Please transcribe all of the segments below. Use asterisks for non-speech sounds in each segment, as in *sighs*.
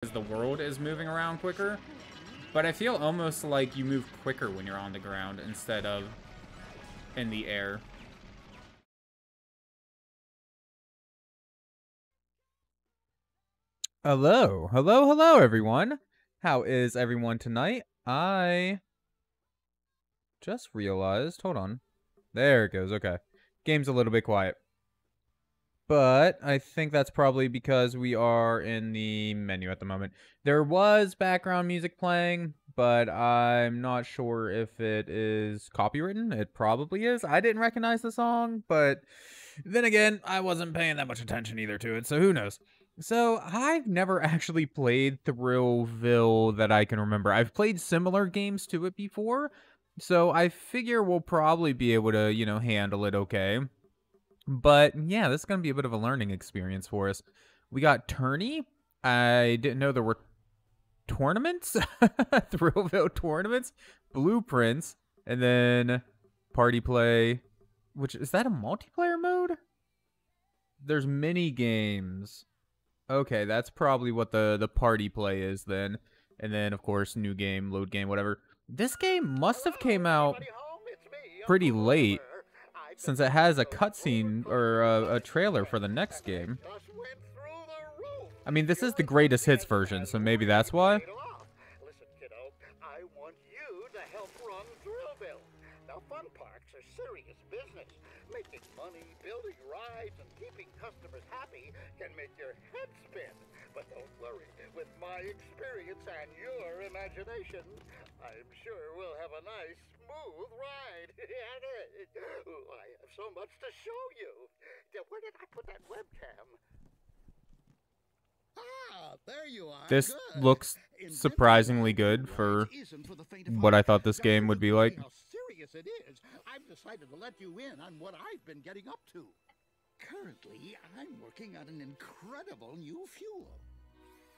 because the world is moving around quicker. But I feel almost like you move quicker when you're on the ground instead of in the air. Hello, hello, hello, everyone. How is everyone tonight? I just realized, hold on. There it goes, okay. Game's a little bit quiet. But I think that's probably because we are in the menu at the moment. There was background music playing, but I'm not sure if it is copywritten. It probably is. I didn't recognize the song, but then again, I wasn't paying that much attention either to it, so who knows. So, I've never *laughs* actually played Thrillville that I can remember. I've played similar games to it before, so I figure we'll probably be able to, you know, handle it okay. But yeah, this is going to be a bit of a learning experience for us. We got Tourney. I didn't know there were tournaments, *laughs* Thrillville tournaments, blueprints, and then party play. Which is that a multiplayer mode? There's mini games. Okay, that's probably what the the party play is then. And then of course new game, load game, whatever. This game must have came out pretty late since it has a cutscene or a, a, trailer for the next game. I mean, this is the greatest hits version, so maybe that's why. Listen, kiddo, I want you to help run Thrillville. Now, fun parks are serious business. Making money, building rides, and keeping customers happy can make your head spin. But don't worry, with my experience and your imagination, I'm sure we'll have a nice, smooth ride. *laughs* I have so much to show you. Where did I put that webcam? Ah, there you are. This good. looks surprisingly good for what I thought this game would be like. How serious it is. I've decided to let you in on what I've been getting up to. Currently, I'm working on an incredible new fuel.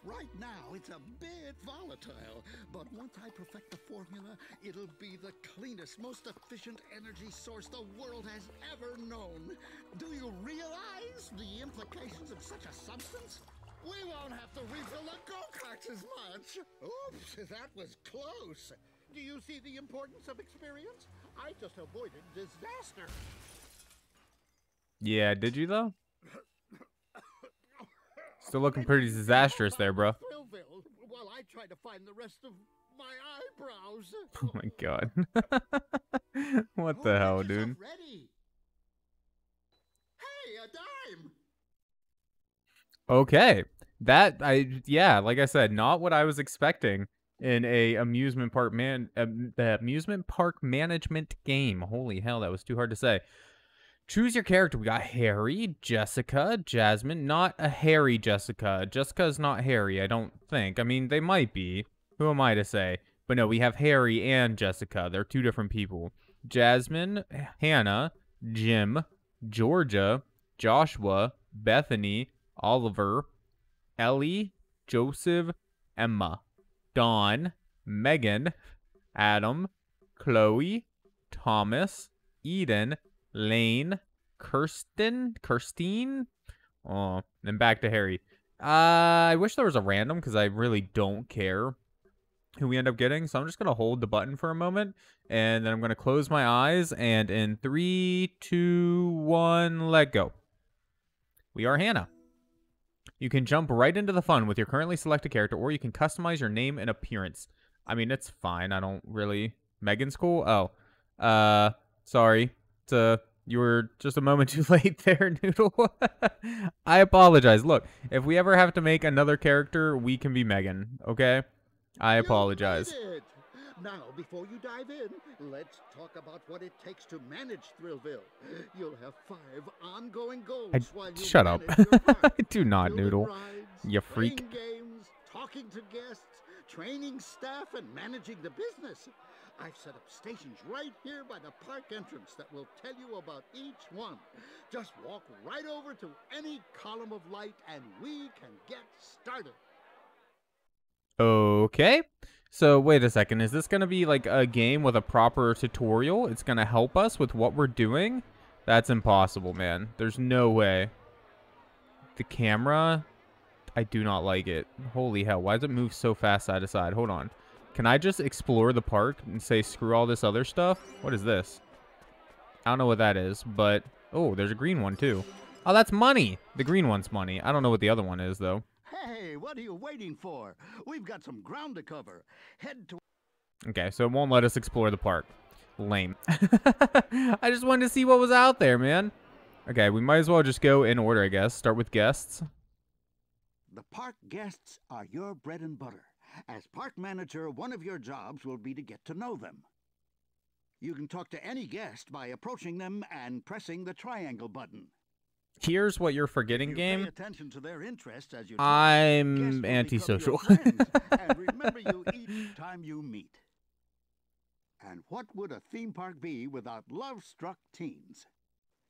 Right now, it's a bit volatile, but once I perfect the formula, it'll be the cleanest, most efficient energy source the world has ever known. Do you realize the implications of such a substance? We won't have to refill the go-karts as much. Oops, that was close. Do you see the importance of experience? I just avoided disaster. Yeah, did you though? Still looking pretty disastrous there, bro. While I try to find the rest of my eyebrows. Oh my god. *laughs* what the hell, dude? Hey, a dime. Okay. That I yeah, like I said, not what I was expecting in a amusement park man uh, amusement park management game. Holy hell, that was too hard to say. Choose your character. We got Harry, Jessica, Jasmine. Not a Harry Jessica. Jessica is not Harry, I don't think. I mean, they might be. Who am I to say? But no, we have Harry and Jessica. They're two different people. Jasmine, Hannah, Jim, Georgia, Joshua, Bethany, Oliver, Ellie, Joseph, Emma, Dawn, Megan, Adam, Chloe, Thomas, Eden, Lane, Kirsten, Kirstine. Oh, then back to Harry. Uh, I wish there was a random because I really don't care who we end up getting. So I'm just going to hold the button for a moment and then I'm going to close my eyes. And in three, two, one, let go. We are Hannah. You can jump right into the fun with your currently selected character, or you can customize your name and appearance. I mean, it's fine. I don't really. Megan's cool. Oh, uh, sorry. Uh, you were just a moment *laughs* too late there, Noodle. I apologize. Look, if we ever have to make another character, we can be Megan. Okay? I apologize. Now, before you dive in, let's talk about what it takes to manage Thrillville. You'll have five ongoing goals I, while you shut up. *laughs* Do not, Noodle. Rides, You freak. games, talking to guests, training staff, and managing the business. I've set up stations right here by the park entrance that will tell you about each one. Just walk right over to any column of light and we can get started. Okay. So, wait a second. Is this going to be like a game with a proper tutorial? It's going to help us with what we're doing? That's impossible, man. There's no way. The camera? I do not like it. Holy hell, why does it move so fast side to side? Hold on. Can I just explore the park and say screw all this other stuff? What is this? I don't know what that is, but... Oh, there's a green one, too. Oh, that's money! The green one's money. I don't know what the other one is, though. Hey, what are you waiting for? We've got some ground to cover. Head to Okay, so it won't let us explore the park. Lame. *laughs* I just wanted to see what was out there, man. Okay, we might as well just go in order, I guess. Start with guests. The park guests are your bread and butter. As park manager, one of your jobs will be to get to know them. You can talk to any guest by approaching them and pressing the triangle button. Here's what you're forgetting, You game. Attention to their interests as you I'm will become your antisocial. and *laughs* remember you each time you meet. And what would a theme park be without love-struck teens?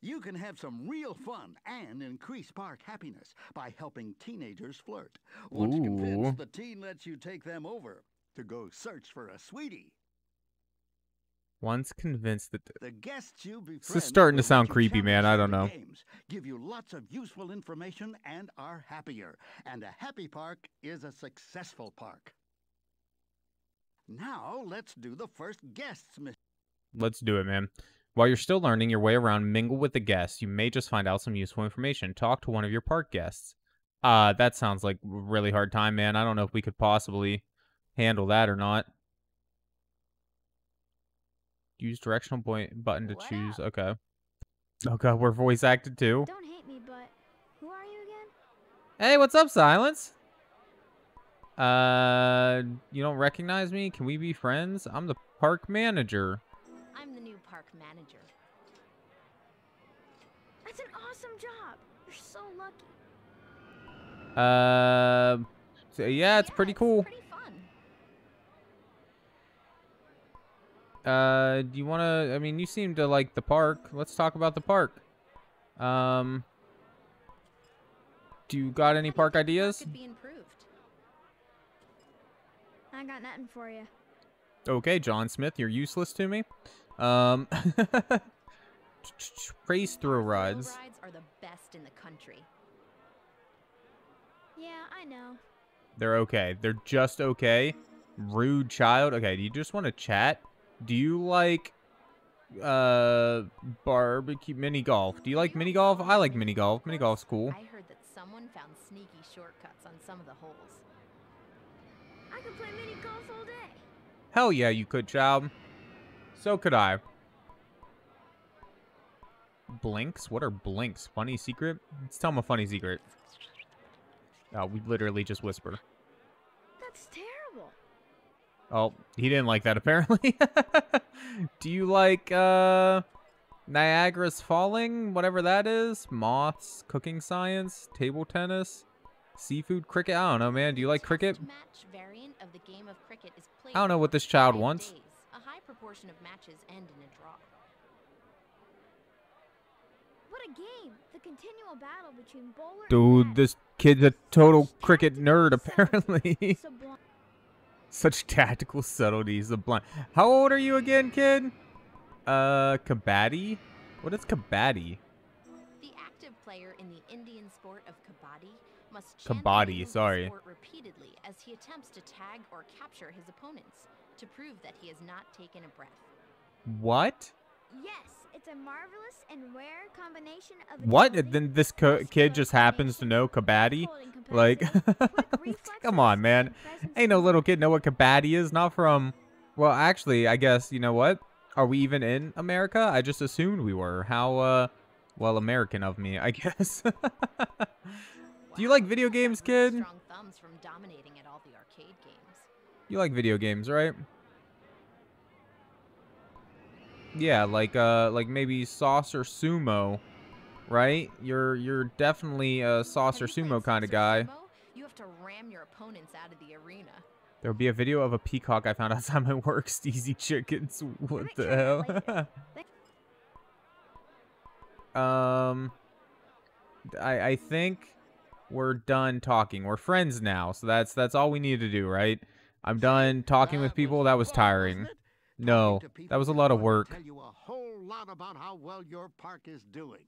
You can have some real fun and increase park happiness by helping teenagers flirt. Once Ooh. convinced, the teen lets you take them over to go search for a sweetie. Once convinced that... The guests you befriend starting to sound creepy, man. I don't know. Games, give you lots of useful information and are happier. And a happy park is a successful park. Now let's do the first guests. Let's do it, man. While you're still learning your way around, mingle with the guests. You may just find out some useful information. Talk to one of your park guests. Uh, that sounds like a really hard time, man. I don't know if we could possibly handle that or not. Use directional point button to What choose. up? Okay. Oh god, we're voice acted too. Don't hate me, but who are you again? Hey, what's up, Silence? Uh, you don't recognize me? Can we be friends? I'm the park manager. I'm the park manager. That's an awesome job. You're so lucky. Uh, so yeah, it's pretty cool. pretty fun. Uh, do you want to? I mean, you seem to like the park. Let's talk about the park. Um, do you got any How do you park ideas? Could be improved. I got nothing for you. Okay, John Smith, you're useless to me. Um, *laughs* race through Our thrill rides. rides are the best in the country. Yeah, I know. They're okay. They're just okay. Rude child. Okay, do you just want to chat? Do you like uh barbecue mini golf? Do you like mini golf? I like mini golf. Mini golf's cool. I heard that someone found sneaky shortcuts on some of the holes. I can play mini golf all day. Hell yeah, you could, child. So could I. Blinks? What are blinks? Funny secret? Let's tell him a funny secret. Oh, we literally just whisper. That's terrible. Oh, he didn't like that *laughs* apparently. *laughs* Do you like uh Niagara's Falling, whatever that is? Moths, cooking science, table tennis, seafood cricket? I don't know, man. Do you like cricket? Match variant of the game of cricket is I don't know what this child wants. Days. A high proportion of matches end in a draw. What a game. The continual battle between bowler Dude, this kid's a total cricket nerd apparently. *laughs* Such tactical subtleties. The blind. How old are you again, kid? Uh, kabaddi? What is kabaddi? The active player in the Indian sport of kabaddi must Kabaddi, the name of the sorry. sport repeatedly as he attempts to tag or capture his opponents to prove that he has not taken a breath. What? Yes, it's a marvelous and rare combination of What? Then this co- kid just happens to know kabaddi? Like, *laughs* come on, man. Ain't no little kid know what kabaddi is. Not from. Well, actually, I guess you know what. Are we even in America? I just assumed we were. How uh, well American of me, I *laughs* guess. Do you like video games, kid? Strong thumbs from dominating at all the arcade games. You like video games, right? Yeah, like uh like maybe saucer sumo, right? You're you're definitely a saucer sumo kind of guy. You have to ram your opponents out of the arena. There'll be a video of a peacock I found *laughs* outside my work, Steezy Chickens. *laughs* What the hell? *laughs* um I I think we're done talking. We're friends now, so that's that's all we need to do, right? I'm done talking with people. That was tiring. No, that was a lot of work. Tell you a whole lot about how well your park is doing.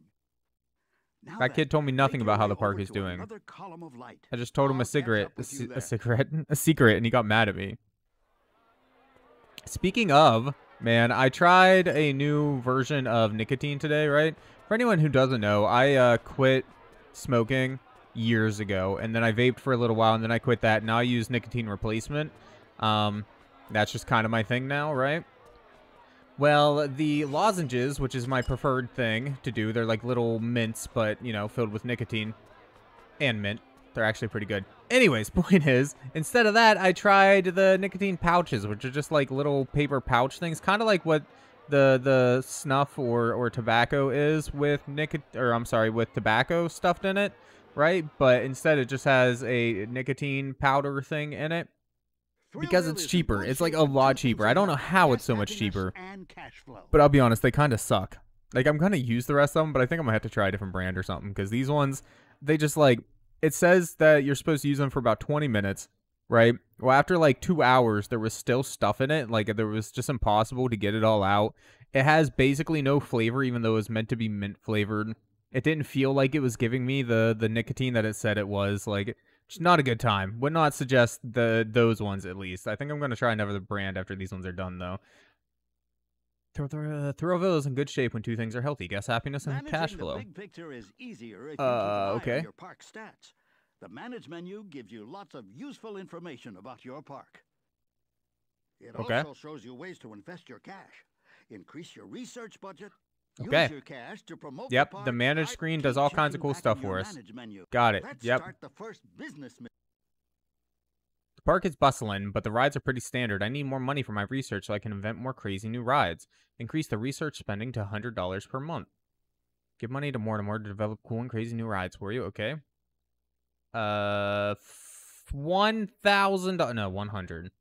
Now That kid told me nothing about how the park is doing. I just told him I'll *laughs* a cigarette, up a, with you c- there. a cigarette, a secret, and he got mad at me. Speaking of, man, I tried a new version of nicotine today, right? For anyone who doesn't know, I uh, quit smoking years ago, and then I vaped for a little while, and then I quit that. Now I use nicotine replacement. Um, that's just kind of my thing now, right? Well, the lozenges, which is my preferred thing to do, they're like little mints, but, you know, filled with nicotine and mint. They're actually pretty good. Anyways, *laughs* point is, instead of that, I tried the nicotine pouches, which are just like little paper pouch things, kind of like what the the snuff or or tobacco is with nicotine, or I'm sorry, with tobacco stuffed in it, right? But instead, it just has a nicotine powder thing in it. Because it's cheaper. It's, like, a lot cheaper. I don't know how it's so much cheaper. And cash flow. But I'll be honest, they kind of suck. Like I'm gonna use the rest of them, but I think I'm gonna have to try a different brand or something because these ones, they just like it says that you're supposed to use them for about 20 minutes, right? Well, after like two hours, there was still stuff in it. Like there was just impossible to get it all out. It has basically no flavor, even though it was meant to be mint flavored. It didn't feel like it was giving me the the nicotine that it said it was. Like, just not a good time. Would not suggest the those ones at least. I think I'm gonna try another brand after these ones are done though. Thor- Thor- uh, is in good shape when two things are healthy: gas, happiness, and Managing cash the flow. big picture is easier if Uh, you keep an eye on okay. your park stats. The manage menu gives you lots of useful information about your park. It Okay. also shows you ways to invest your cash, increase your research budget, Okay. use your cash to promote Yep, the the manage screen does all kinds of cool stuff for us. menu. Got it. Let's Yep. start the first business The park is bustling, but the rides are pretty standard. I need more money for my research so I can invent more crazy new rides. Increase the research spending to $100 per month. Give money to Mortimer to develop cool and crazy new rides for you. Okay. Uh, f- 1,000. No, 100.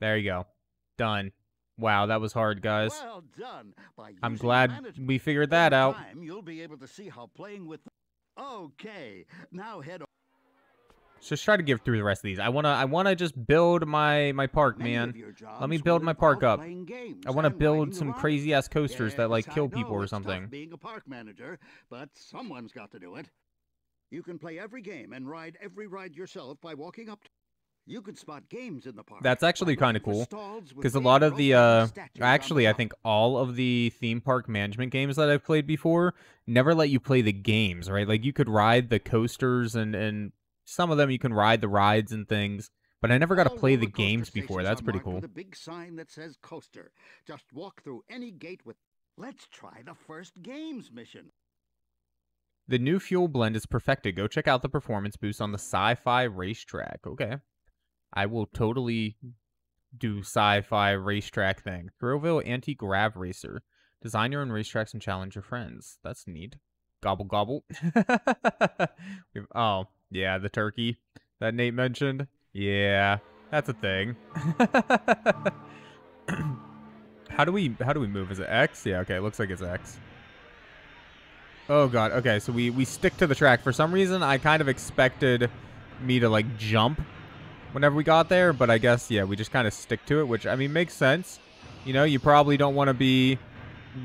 There you go. Done. Wow, that was hard, guys. Well done. By I'm glad we figured that out. Time, you'll be able to see how playing with. Okay, now head Let's just try to give through the rest of these. I wanna, I wanna just build my my park, man. Let me build my park up. I wanna build some crazy ass coasters that like kill people or something. being a park manager, but someone's got to do it. You can play every game and ride every ride yourself by walking up. To you could spot games in the park. That's actually kinda cool, because a lot of the uh the actually i think all of the theme park management games that i've played before never let you play the games right like you could ride the coasters and and some of them you can ride the rides and things but i never got to play the games before that's pretty cool a big sign that says coaster. Just walk through any gate with. Let's try the first games mission. the new fuel blend is perfected go check out the performance boost on the sci-fi racetrack okay i will totally do sci-fi racetrack thing. Thrillville anti-grav racer. Design your own racetracks and challenge your friends. That's neat. Gobble gobble. *laughs* Oh yeah the turkey that nate mentioned. Yeah that's a thing. *laughs* How do we how do we move? Is it x? Yeah okay looks like it's x. Oh god okay so we we stick to the track. For some reason i kind of expected me to like jump whenever we got there but i guess yeah we just kind of stick to it which i mean makes sense. You know you probably don't want to be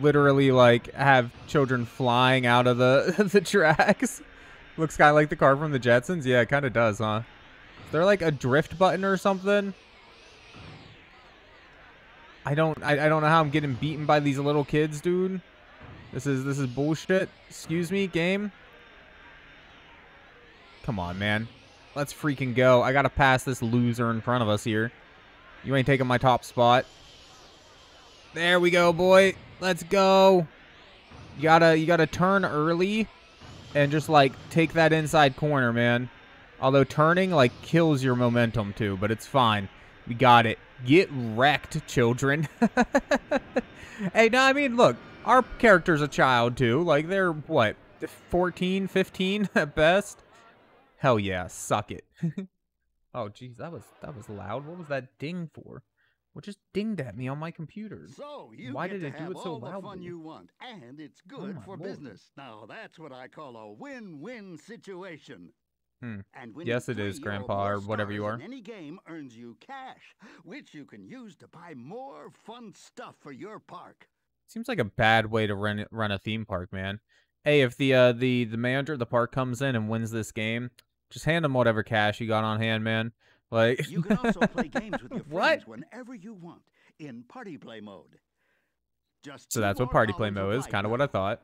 literally like have children flying out of the *laughs* the tracks. Looks kind of like the car from the jetsons. Yeah it kind of does huh? Is there like a drift button or something? I don't I, I don't know how i'm getting beaten by these little kids dude. This is this is bullshit. Excuse me game? Come on man let's freaking go i gotta pass this loser in front of us here you ain't taking my top spot there we go, boy. Let's go. You gotta you gotta turn early and just like take that inside corner, man. Although turning like kills your momentum too, but it's fine. We got it. Get wrecked, children. *laughs* hey, no, I mean, look, our character's a child too. Like they're what, 14, 15 *laughs* at best? Hell yeah, suck it. *laughs* oh jeez, that was that was loud. What was that ding for? What just dinged at me on my computer? So you Why get did to it do have it so all the fun you want, and it's good my for lord. business. Now that's what I call a win-win situation. Hmm. And winning Yes, it is, Grandpa, more or whatever you are. Any game earns you cash, which you can use to buy more fun stuff for your park. Seems like a bad way to run run a theme park, man. Hey, if the uh the the manager of the park comes in and wins this game, just hand him whatever cash you got on hand, man. Like You can also play games with *laughs* your What? friends whenever you want in party play mode. Just So that's what party play mode is, kind of what I thought.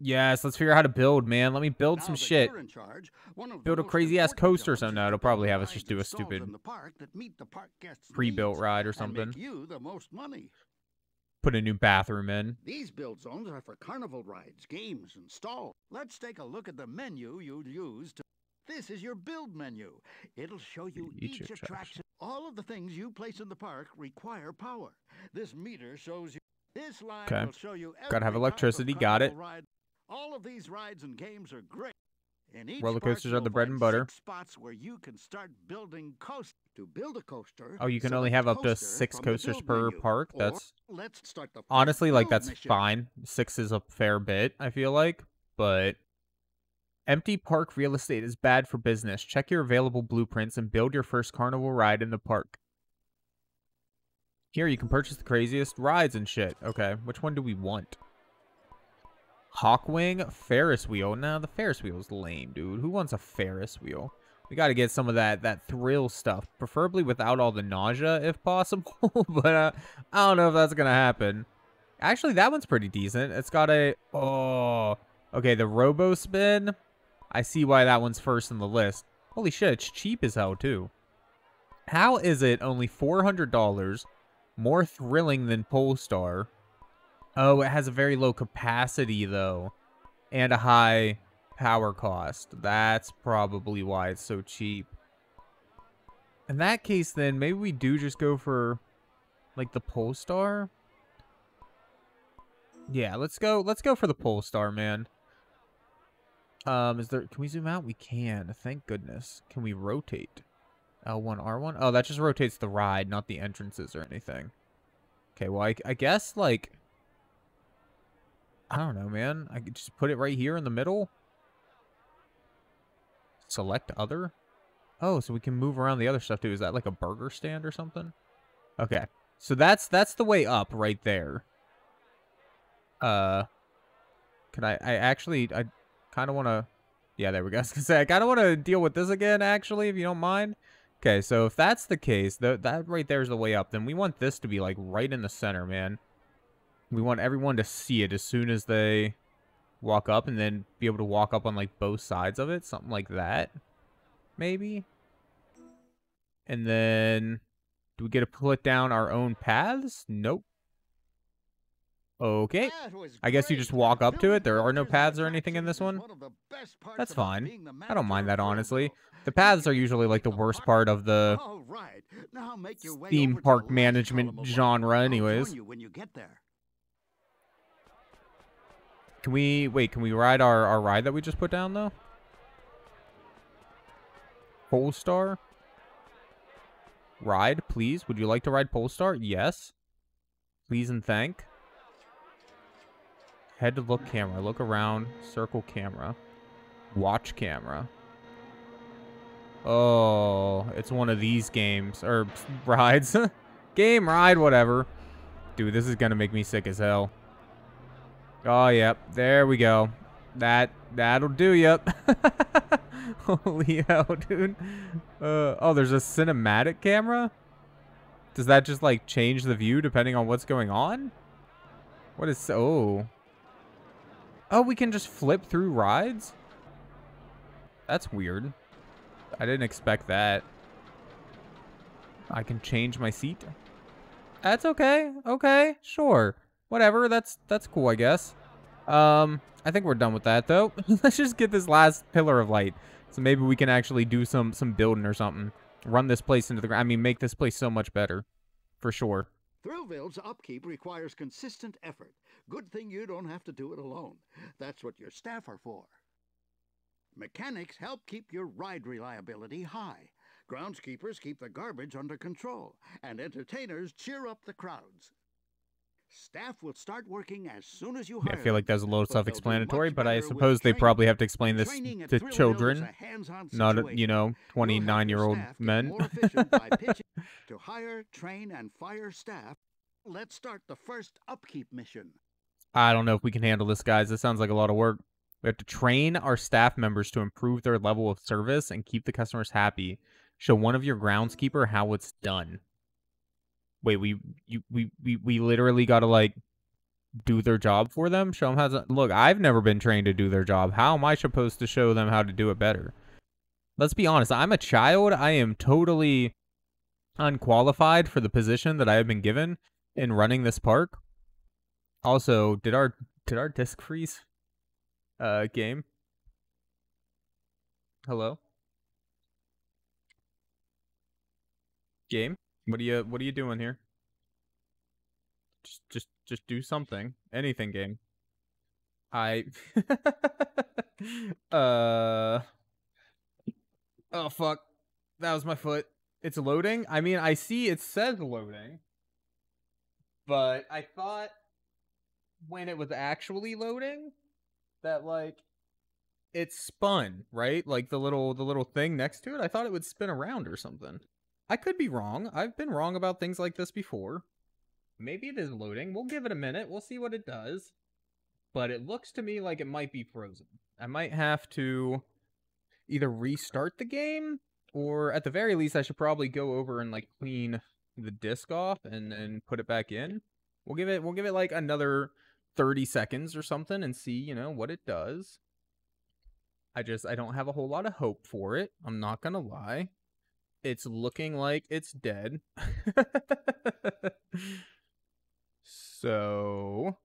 Yes, let's figure out how to build, man. Let me build Now some shit. charge, one of the Build a crazy-ass coaster or something. No, it'll probably have us just do a stupid in the park that meet the park guests' pre-built ride or something. make you the most money. Put a new bathroom in. These build zones are for carnival rides, games, and stalls. Let's take a look at the menu you'd use to. This is your build menu. It'll show you Each each, attraction. All of the things you place in the park require power. This meter shows you. This line Okay. will show you. Gotta have every type of electricity, got it. Ride. All of these rides and games are great. Roller coasters are the bread and butter. Spots where you can start building coasters. To build a coaster. Oh, you can only have up to six coasters per menu. park. That's let's start the honestly like that's mission. fine. Six is a fair bit, I feel like, but empty park real estate is bad for business. Check your available blueprints and build your first carnival ride in the park. Here you can purchase the craziest rides and shit. Okay, which one do we want? Hawkwing Ferris wheel. No, the Ferris wheel is lame, dude. Who wants a Ferris wheel? We got to get some of that that thrill stuff, preferably without all the nausea if possible. *laughs* but uh, I don't know if that's gonna happen. Actually, that one's pretty decent. It's got a oh, okay. The Robo Spin. I see why that one's first in the list. Holy shit, it's cheap as hell too. How is it only four hundred dollars, more thrilling than Polestar? Oh, it has a very low capacity though, and a high power cost. That's probably why it's so cheap. In that case, then maybe we do just go for like the Polestar. Yeah, let's go. Let's go for the Polestar, man. Um, is there? Can we zoom out? We can. Thank goodness. Can we rotate? L1, R1. Oh, that just rotates the ride, not the entrances or anything. Okay, well, I, I guess like. I don't know, man. I could just put it right here in the middle. Select other. Oh, so we can move around the other stuff too. Is that like a burger stand or something? Okay. So that's that's the way up right there. Uh Could I I actually I kind of want to Yeah, there we go. *laughs* I was to say I kind of want to deal with this again actually if you don't mind. Okay, so if that's the case, th that right there is the way up. Then we want this to be like right in the center, man. We want everyone to see it as soon as they walk up and then be able to walk up on like both sides of it, something like that. Maybe. And then do we get to put down our own paths? Nope. Okay. I guess you just walk up to it. There are no paths or anything in this one. is one of the best parts That's fine. I don't mind that honestly. The paths are usually like the worst part of the All right. Now make your way theme park management genre anyways. join you when you get there. Can we wait, can we ride our, our ride that we just put down though? Polestar? Ride, please. Would you like to ride Polestar? Yes. Please and thank. Head to look camera. Look around. Circle camera. Watch camera. Oh, it's one of these games. Or *laughs* rides. *laughs* Game, ride, whatever. Dude, this is gonna make me sick as hell. Oh, yep. There we go. That, that'll do, yep. *laughs* Holy hell, dude. Uh, oh, there's a cinematic camera? Does that just, like, change the view depending on what's going on? What is, oh. Oh, we can just flip through rides? That's weird. I didn't expect that. I can change my seat. That's okay. Okay, sure. Whatever. That's that's cool, I guess. Um, I think we're done with that though. *laughs* Let's just get this last pillar of light. So maybe we can actually do some some building or something. Run this place into the ground. I mean, make this place so much better. For sure. Thrillville's upkeep requires consistent effort. Good thing you don't have to do it alone. That's what your staff are for. Mechanics help keep your ride reliability high. Groundskeepers keep the garbage under control. And entertainers cheer up the crowds. Staff will start working as soon as you Yeah, hire I feel like that's a little but they'll do self-explanatory, but I suppose they probably have to explain this to children, not, you know, You'll help your 29 year old men. more *laughs* efficient by pitching to hire, train, and fire staff. Let's start the first upkeep mission. I don't know if we can handle this, guys. This sounds like a lot of work. We have to train our staff members to improve their level of service and keep the customers happy. Show one of your groundskeeper how it's done. Wait, we you we we, we literally got to like do their job for them. Show them how to look. I've never been trained to do their job. How am I supposed to show them how to do it better? Let's be honest. I'm a child. I am totally unqualified for the position that I have been given in running this park. Also, did our did our disc freeze? Uh, game. Hello. Game. What are you What are you doing here? Just just just do something. Anything, game. I. *laughs* uh. Oh fuck. That was my foot. It's loading. I mean, I see it says loading, but I thought when it was actually loading that like it spun, right? Like the little the little thing next to it. I thought it would spin around or something. I could be wrong. I've been wrong about things like this before. Maybe it is loading. We'll give it a minute. We'll see what it does. But it looks to me like it might be frozen. I might have to either restart the game or at the very least I should probably go over and like clean the disc off and and put it back in. We'll give it we'll give it like another 30 seconds or something and see, you know, what it does. I just I don't have a whole lot of hope for it. I'm not going to lie. It's looking like it's dead. *laughs* so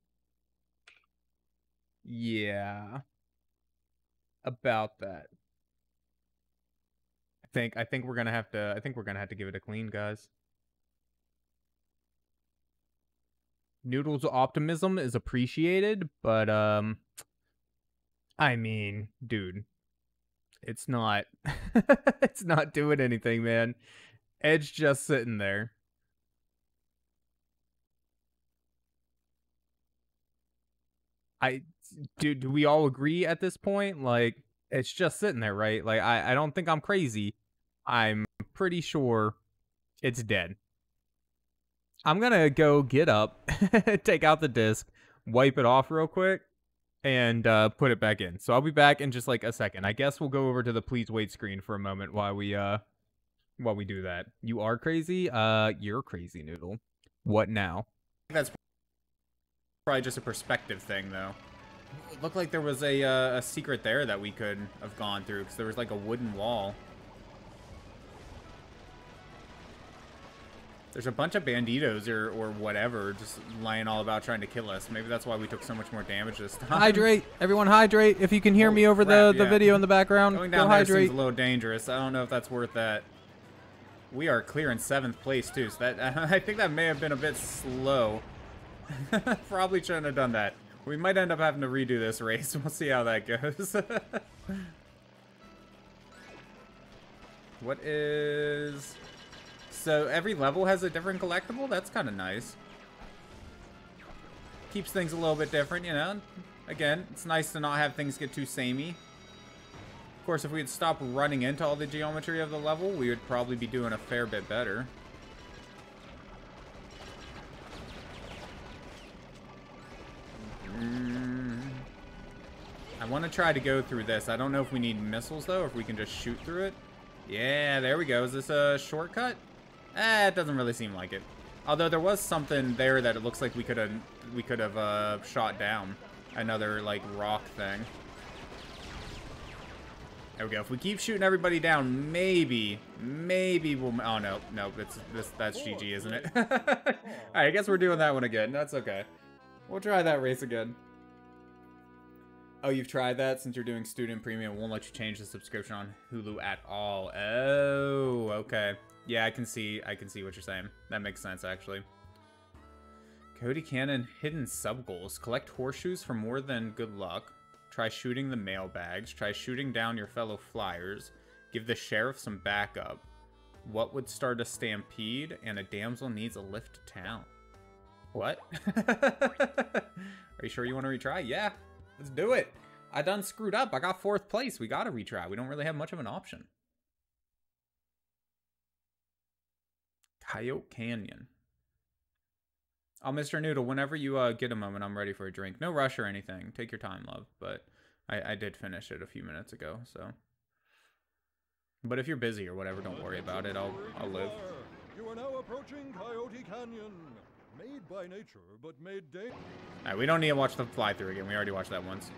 yeah. About that. I think I think we're to have to I think we're to have to give it a clean, guys. Noodle's optimism is appreciated, but um I mean, dude, it's not *laughs* it's not doing anything, man. Edge just sitting there. I dude, do we all agree at this point? Like it's just sitting there, right? Like I, I don't think I'm crazy. I'm pretty sure it's dead. I'm gonna go get up, *laughs* take out the disc, wipe it off real quick, and uh, put it back in. So I'll be back in just like a second. I guess we'll go over to the please wait screen for a moment while we uh while we do that. You are crazy. Uh, you're crazy, Noodle. What now? That's probably just a perspective thing, though. It looked like there was a uh, a secret there that we could have gone through because there was like a wooden wall. There's a bunch of banditos or, or whatever just lying all about trying to kill us. Maybe that's why we took so much more damage this time. Hydrate! Everyone hydrate! If you can hear me over crap, the, the yeah. video in the background, Going down go there hydrate. seems a little dangerous. I don't know if that's worth that. We are clear in seventh place, too, so that *laughs* I think that may have been a bit slow. *laughs* Probably shouldn't have done that. We might end up having to redo this race. *laughs* We'll see how that goes. what is... So every level has a different collectible? That's kind of nice. Keeps things a little bit different, you know? Again, it's nice to not have things get too samey. Of course, if we had stopped running into all the geometry of the level, we would probably be doing a fair bit better. Mm. I want to try to go through this. I don't know if we need missiles, though, if we can just shoot through it. Yeah, there we go. Is this a shortcut? Eh, it doesn't really seem like it. Although there was something there that it looks like we could have we could have uh, shot down. Another like rock thing. There we go. If we keep shooting everybody down, maybe, maybe we'll. Oh no, no, it's this. That's GG, isn't it? *laughs* All right, I guess we're doing that one again. That's okay. We'll try that race again. Oh, you've tried that since you're doing student premium. Won't let you change the subscription on Hulu at all. Oh, okay. Yeah, I can see I can see what you're saying. That makes sense actually. Coyote Canyon hidden sub goals. Collect horseshoes for more than good luck. Try shooting the mailbags. Try shooting down your fellow flyers. Give the sheriff some backup. What would start a stampede? And a damsel needs a lift to town. What? *laughs* Are you sure you want to retry? Yeah, let's do it. I done screwed up. I got fourth place. We got to retry. We don't really have much of an option. Coyote Canyon. I'll Mr. Noodle, whenever you uh, get a moment, I'm ready for a drink. No rush or anything. Take your time, love. But I, I did finish it a few minutes ago, so. But if you're busy or whatever, don't worry about it. I'll I'll live. You are now approaching Coyote Canyon. Made by nature, but made day. Alright, we don't need to watch the fly through again. We already watched that once.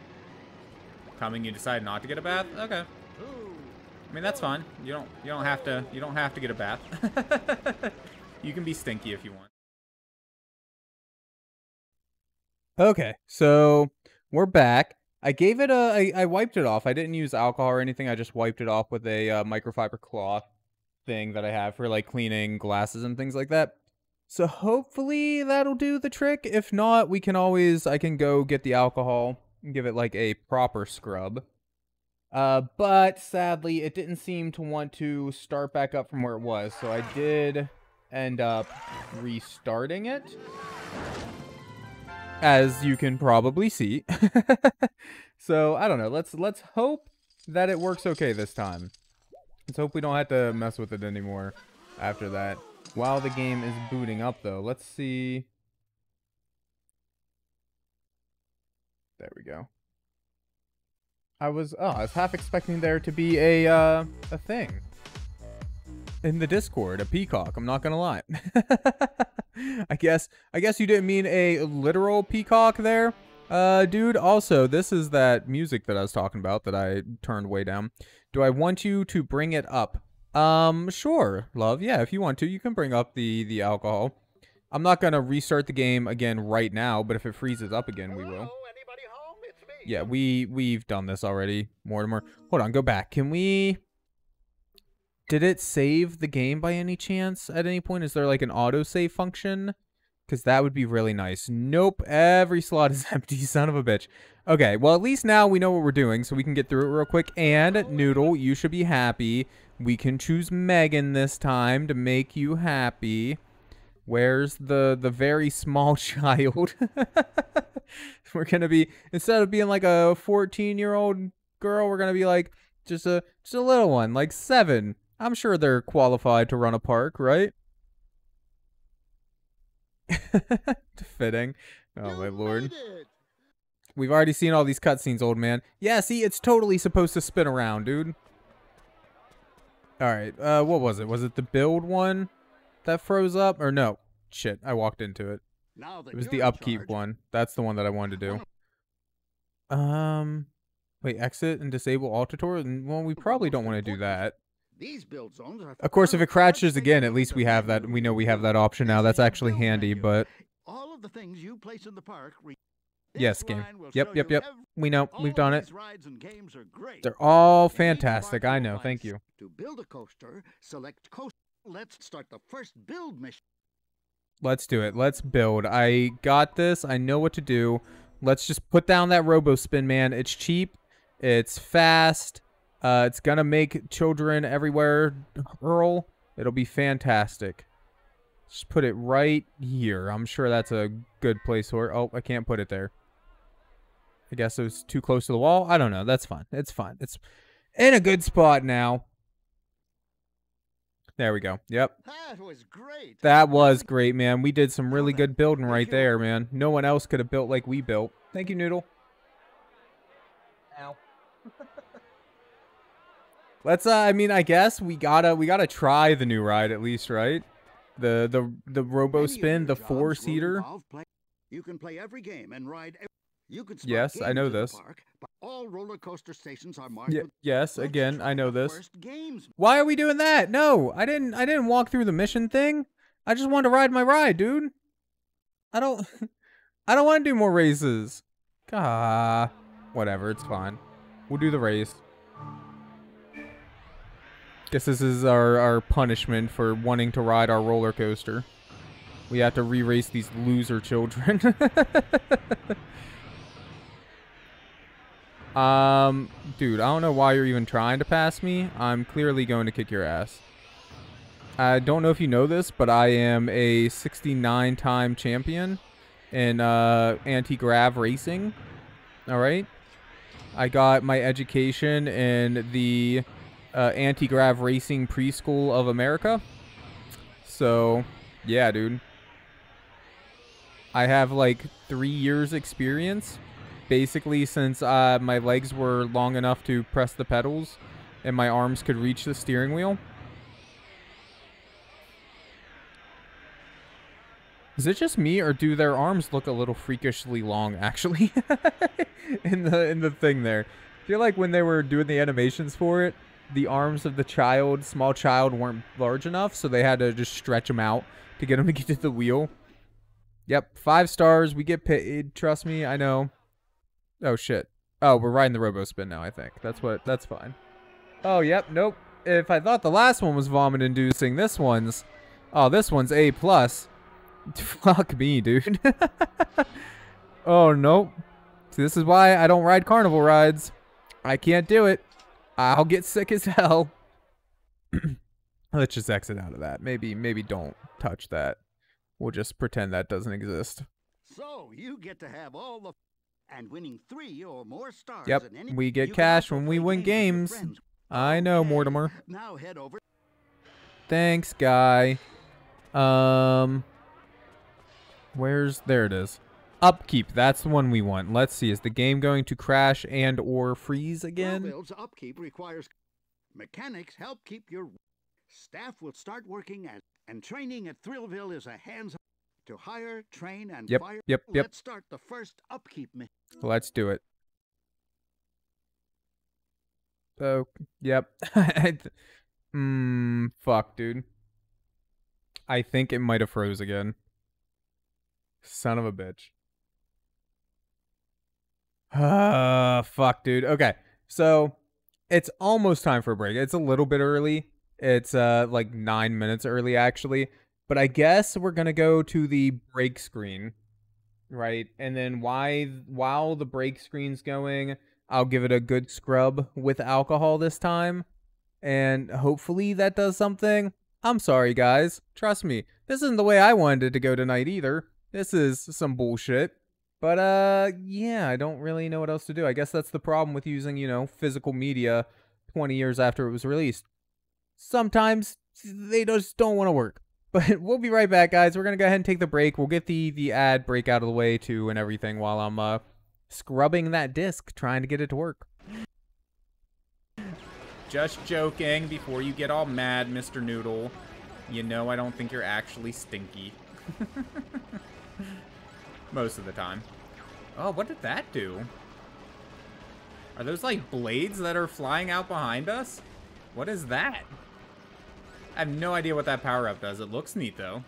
Coming, you decide not to get a bath? Okay. Two. I mean that's fine. You don't you don't have to you don't have to get a bath. *laughs* you can be stinky if you want. Okay, so we're back. I gave it a I, I wiped it off. I didn't use alcohol or anything. I just wiped it off with a uh, microfiber cloth thing that I have for like cleaning glasses and things like that. So hopefully that'll do the trick. If not, we can always I can go get the alcohol and give it like a proper scrub. Uh, but sadly, it didn't seem to want to start back up from where it was, so I did end up restarting it. As you can probably see. *laughs* so, I don't know. Let's let's hope that it works okay this time. Let's hope we don't have to mess with it anymore after that. While the game is booting up, though, let's see. There we go. I was oh, I was half expecting there to be a uh, a thing in the Discord, a peacock. I'm not gonna lie. *laughs* I guess I guess you didn't mean a literal peacock there, uh, dude. Also, this is that music that I was talking about that I turned way down. Do I want you to bring it up? Um, sure, love. Yeah, if you want to, you can bring up the the alcohol. I'm not gonna restart the game again right now, but if it freezes up again, we will. Hello, anybody home? It's me. Yeah, we we've done this already, Mortimer. Hold on, go back. Can we? Did it save the game by any chance at any point? Is there like an autosave function? Because that would be really nice. Nope, every slot is *laughs* empty, son of a bitch. Okay, well at least now we know what we're doing, so we can get through it real quick. And Noodle, you should be happy. We can choose Megan this time to make you happy. Where's the the very small *laughs* child? *laughs* we're gonna be instead of being like a 14 year old girl, we're gonna be like just a just a little one, like seven. I'm sure they're qualified to run a park, right? *laughs* Fitting. Oh my lord. We've already seen all these cutscenes, old man. Yeah, see, it's totally supposed to spin around, dude. Alright, uh, what was it? Was it the build one that froze up? Or no? Shit, I walked into it. Now It was the upkeep charge, one. That's the one that I wanted to do. Um, wait, exit and disable alt tutorial? Mm, Well, we probably don't want to do that. These build zones are Of course, if it crashes again, at least we have that. We know we have that option now. That's actually handy, but all of the things you place in the park. Re- Yes, game. Yep, yep, yep. we know. We've done it. these rides and games are great. They're all fantastic. I know. Thank you. To build a coaster, select coaster. Let's start the first build mission. Let's do it. Let's build. I got this. I know what to do. Let's just put down that robo spin, man. It's cheap. It's fast. Uh, it's gonna make children everywhere hurl. It'll be fantastic. Just put it right here. I'm sure that's a good place for. Oh, I can't put it there. I guess it was too close to the wall. I don't know. That's fine. It's fine. It's in a good spot now. There we go. Yep. That was great. That was great, man. We did some really good building right there, man. No one else could have built like we built. Thank you, Noodle. Ow. *laughs* Let's uh I mean, I guess we gotta we gotta try the new ride at least, right? The the the robo spin, the four seater. You can play every game and ride. Ev- you can start Yes, I know games in the this. Park, but all roller coaster stations are marked. Yeah, yes, again, I know this. Why are we doing that? No, I didn't I didn't walk through the mission thing. I just wanted to ride my ride, dude. I don't *laughs* I don't want to do more races. Ah, whatever, it's fine. We'll do the race. Guess this is our our punishment for wanting to ride our roller coaster. We have to re-race these loser children. *laughs* um, dude, I don't know why you're even trying to pass me. I'm clearly going to kick your ass. I don't know if you know this, but I am a 69 time champion in uh, anti grav racing. All right. I got my education in the uh, anti grav racing preschool of America. So, yeah, dude. I have like three years experience, basically since uh, my legs were long enough to press the pedals and my arms could reach the steering wheel. Is it just me, or do their arms look a little freakishly long, actually, *laughs* in the in the thing there? I feel like when they were doing the animations for it, the arms of the child, small child, weren't large enough, so they had to just stretch them out to get them to get to the wheel. Yep, five stars. We get paid. Trust me, I know. Oh shit. Oh, we're riding the robo spin now. I think that's what. That's fine. Oh, yep. Nope. If I thought the last one was vomit inducing, this one's. Oh, this one's A plus. *laughs* Fuck me, dude. *laughs* oh nope. See, this is why I don't ride carnival rides. I can't do it. I'll get sick as *laughs* hell. *clears throat* Let's just exit out of that. Maybe, maybe don't touch that. We'll just pretend that doesn't exist. So you get to have all the and winning three or more stars. Yep, we get cash when we win games with games. friends. I know, Mortimer. Now head over. Thanks, guy. Um, where's there it is. Upkeep. That's the one we want. Let's see. Is the game going to crash and or freeze again? Thrillville's upkeep requires mechanics help keep your staff will start working at and training at Thrillville is a hands to hire, train, and Yep, fire. yep, yep. Let's start the first upkeep mission. Let's do it. Oh, yep. *laughs* Hmm. fuck, dude. I think it might have froze again. Son of a bitch. Ah, *sighs* fuck, dude. Okay, so it's almost time for a break. It's a little bit early. It's uh like nine minutes early actually, but I guess we're gonna go to the break screen, right? And then why while the break screen's going, I'll give it a good scrub with alcohol this time, and hopefully that does something. I'm sorry, guys. Trust me, this isn't the way I wanted it to go tonight either. This is some bullshit. But uh yeah, I don't really know what else to do. I guess that's the problem with using, you know, physical media 20 years after it was released. Sometimes they just don't want to work. But *laughs* we'll be right back, guys. We're to go ahead and take the break. We'll get the the ad break out of the way too and everything while I'm uh scrubbing that disc trying to get it to work. Just joking before you get all mad, Mr. Noodle. You know I don't think you're actually stinky. *laughs* Most of the time. Oh, what did that do? Are those like blades that are flying out behind us? What is that? I have no idea what that power up does. It looks neat though.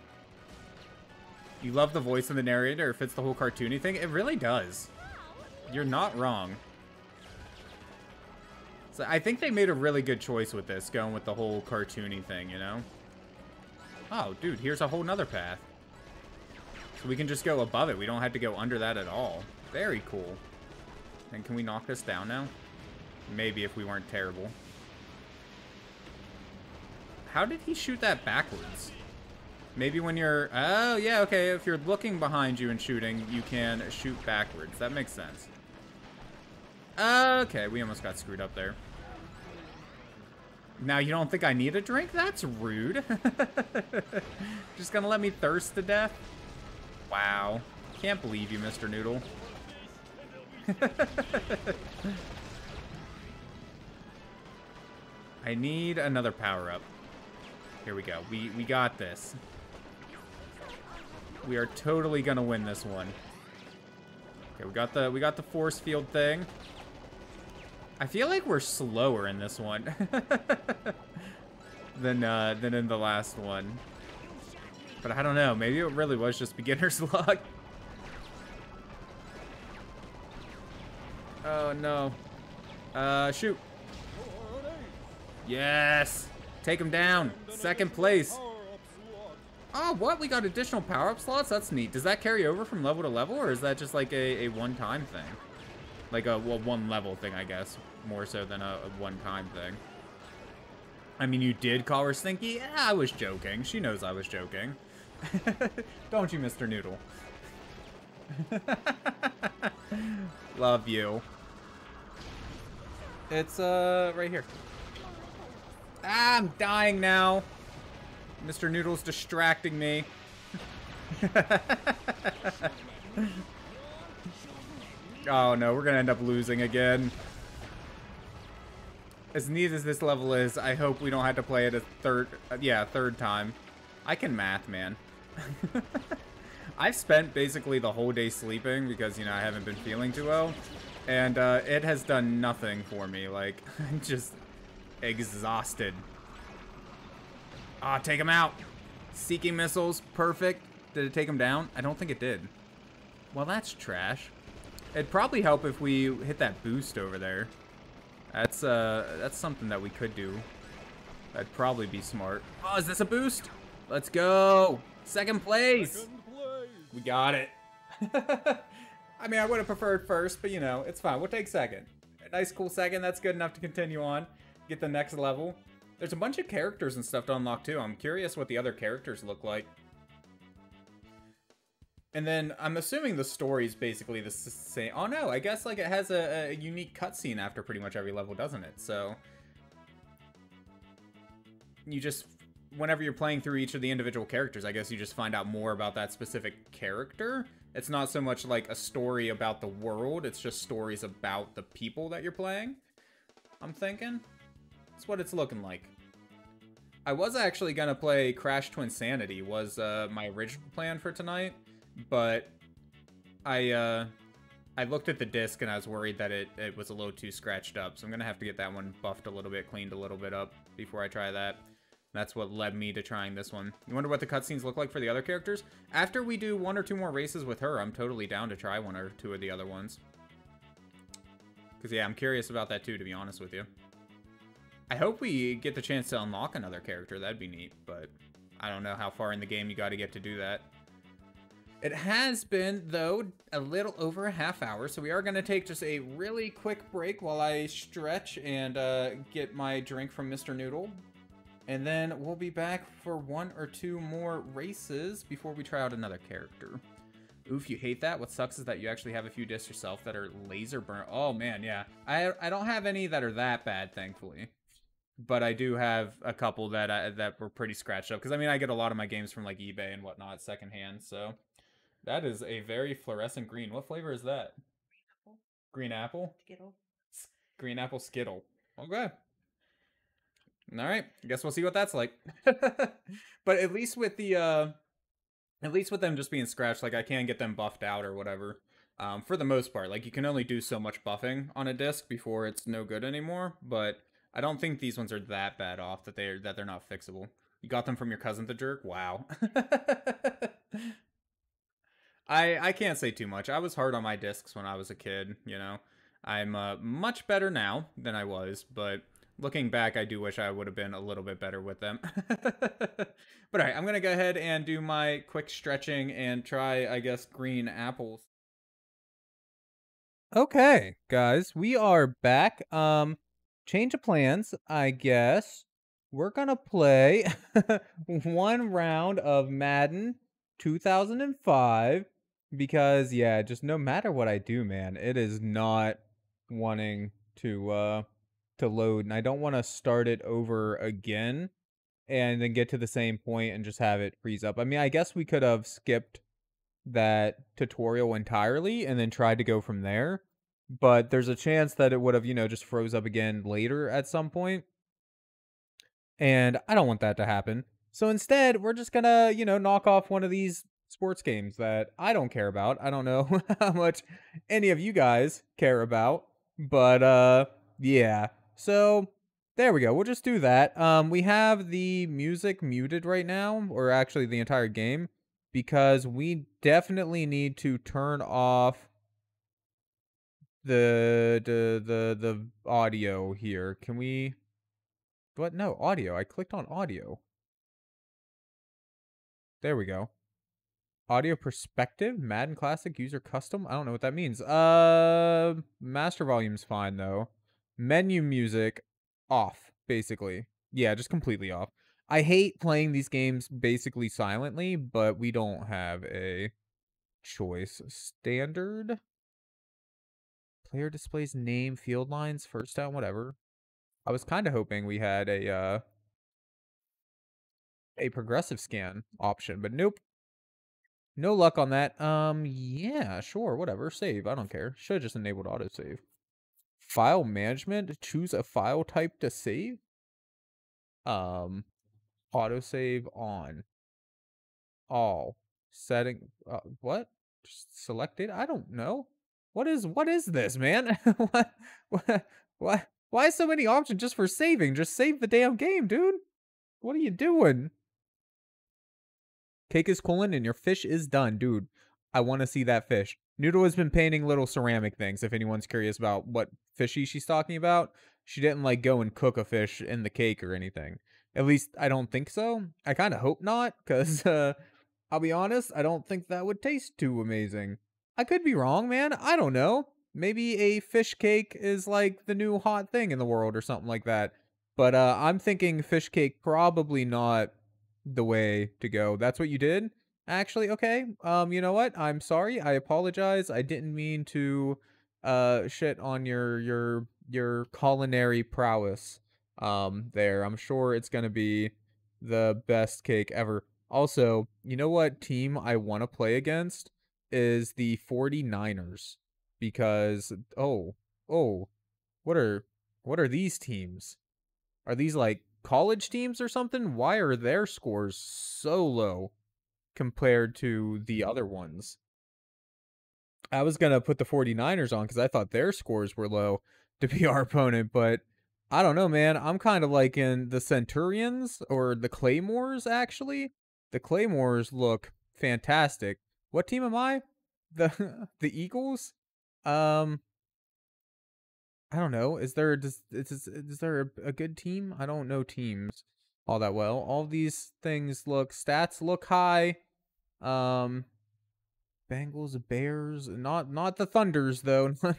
You love the voice of the narrator. It fits the whole cartoony thing. It really does. You're not wrong. So I think they made a really good choice with this, going with the whole cartoony thing, you know? Oh, dude, here's a whole nother path. So we can just go above it. We don't have to go under that at all. Very cool. And can we knock this down now? Maybe if we weren't terrible. How did he shoot that backwards? Maybe when you're... Oh, yeah, okay. If you're looking behind you and shooting, you can shoot backwards. That makes sense. Okay, we almost got screwed up there. Now you don't think I need a drink? That's rude. *laughs* Just gonna let me thirst to death? Wow. Can't believe you, Mr. Noodle. *laughs* I need another power-up. Here we go. We we got this. We are totally gonna win this one. Okay, we got the we got the force field thing. I feel like we're slower in this one *laughs* than uh, than in the last one. But I don't know. Maybe it really was just beginner's *laughs* luck. Oh no. Uh, shoot. Yes. Take him down. Second place. Oh, what? We got additional power-up slots? That's neat. Does that carry over from level to level, or is that just like a, a one-time thing? Like a well, one-level thing, I guess. More so than a, a one-time thing. I mean, you did call her stinky? Yeah, I was joking. She knows I was joking. *laughs* Don't you, Mr. Noodle? *laughs* Love you. It's, uh, right here. Ah, I'm dying now. Mr. Noodle's distracting me. *laughs* oh no, we're gonna end up losing again. As neat as this level is, I hope we don't have to play it a third, uh, yeah, third time. I can math, man. *laughs* I've spent basically the whole day sleeping because, you know, I haven't been feeling too well. And uh, it has done nothing for me. Like, *laughs* I'm just exhausted. Ah, take him out. Seeking missiles, perfect. Did it take him down? I don't think it did. Well, that's trash. It'd probably help if we hit that boost over there. That's uh, that's something that we could do. That'd probably be smart. Oh, is this a boost? Let's go. Second place. Second place. We got it. *laughs* I mean, I would have preferred first, but you know, it's fine. We'll take second. A nice, cool second. That's good enough to continue on. Get the next level. There's a bunch of characters and stuff to unlock too. I'm curious what the other characters look like. And then I'm assuming the story's basically the same. Oh no, I guess like it has a, a unique cutscene after pretty much every level, doesn't it? So you just whenever you're playing through each of the individual characters, I guess you just find out more about that specific character. It's not so much like a story about the world, it's just stories about the people that you're playing. I'm thinking. That's what it's looking like. I was actually gonna play Crash Twinsanity, was uh, my original plan for tonight, but I uh, I looked at the disc and I was worried that it, it was a little too scratched up, so I'm gonna have to get that one buffed a little bit, cleaned a little bit up before I try that. That's what led me to trying this one. You wonder what the cutscenes look like for the other characters? After we do one or two more races with her, I'm totally down to try one or two of the other ones. Because, yeah, I'm curious about that too, to be honest with you. I hope we get the chance to unlock another character. That'd be neat, but I don't know how far in the game you got to get to do that. It has been, though, a little over a half hour, so we are going to take just a really quick break while I stretch and uh, get my drink from Mr. Noodle. And then we'll be back for one or two more races before we try out another character. Oof, you hate that? What sucks is that you actually have a few discs yourself that are laser burn. Oh man, yeah. I I don't have any that are that bad, thankfully. But I do have a couple that I, that were pretty scratched up. Because I mean, I get a lot of my games from like eBay and whatnot secondhand. So that is a very fluorescent green. What flavor is that? Apple, Green apple? Skittle. Green apple Skittle. Okay. All right. I guess we'll see what that's like. *laughs* but at least with the uh at least with them just being scratched, like I can get them buffed out or whatever. Um, for the most part, like you can only do so much buffing on a disc before it's no good anymore. But I don't think these ones are that bad off that they're that they're not fixable. You got them from your cousin the jerk? Wow. *laughs* I I can't say too much. I was hard on my discs when I was a kid, you know. I'm uh, much better now than I was, but looking back, I do wish I would have been a little bit better with them. *laughs* but all right, I'm going to go ahead and do my quick stretching and try, I guess, green apples. Okay, guys, we are back. Um, change of plans, I guess. We're going to play *laughs* one round of Madden 2005 because yeah, just no matter what I do, man, it is not wanting to uh to load and I don't want to start it over again and then get to the same point and just have it freeze up. I mean, I guess we could have skipped that tutorial entirely and then tried to go from there, but there's a chance that it would have, you know, just froze up again later at some point. And I don't want that to happen. So instead, we're just going to, you know, knock off one of these sports games that I don't care about. I don't know *laughs* how much any of you guys care about, but uh yeah. So there we go. We'll just do that. Um we have the music muted right now or actually the entire game because we definitely need to turn off the the the the audio here. Can we what? No, audio. I clicked on audio. There we go. Audio perspective, Madden Classic, user custom. I don't know what that means. Uh, master volume's fine though. Menu music off, basically. Yeah, just completely off. I hate playing these games basically silently, but we don't have a choice. Standard. Player displays name, field lines, first down, whatever. I was kind of hoping we had a uh a progressive scan option, but nope. No luck on that. Um, yeah, sure, whatever. Save. I don't care. Should have just enabled autosave. File management. Choose a file type to save. Um, autosave on. All setting. Uh, what? Selected. I don't know. What is what is this, man? *laughs* what, what? What? Why so many options just for saving? Just save the damn game, dude. What are you doing? Cake is cooling and your fish is done, dude. I want to see that fish. Noodle has been painting little ceramic things. If anyone's curious about what fishy she's talking about, she didn't like go and cook a fish in the cake or anything. At least I don't think so. I kind of hope not, because *laughs* uh, I'll be honest, I don't think that would taste too amazing. I could be wrong, man. I don't know. Maybe a fish cake is like the new hot thing in the world or something like that. But uh, I'm thinking fish cake probably not the way to go. That's what you did? Actually, okay. Um, you know what? I'm sorry. I apologize. I didn't mean to uh shit on your your your culinary prowess um there. I'm sure it's going to be the best cake ever. Also, you know what team I want to play against is the 49ers because oh, oh, what are what are these teams? Are these like college teams or something? Why are their scores so low compared to the mm-hmm. other ones? I was going to put the 49ers on cuz I thought their scores were low *laughs* to be our opponent, but I don't know, man. I'm kind of like in the Centurions or the Claymores actually. The Claymores look fantastic. What team am I? The *laughs* the Eagles? Um I don't know. Is there does is is there a, good team? I don't know teams all that well. All these things look stats look high. Um Bengals, Bears, not not the Thunders though. *laughs* Not,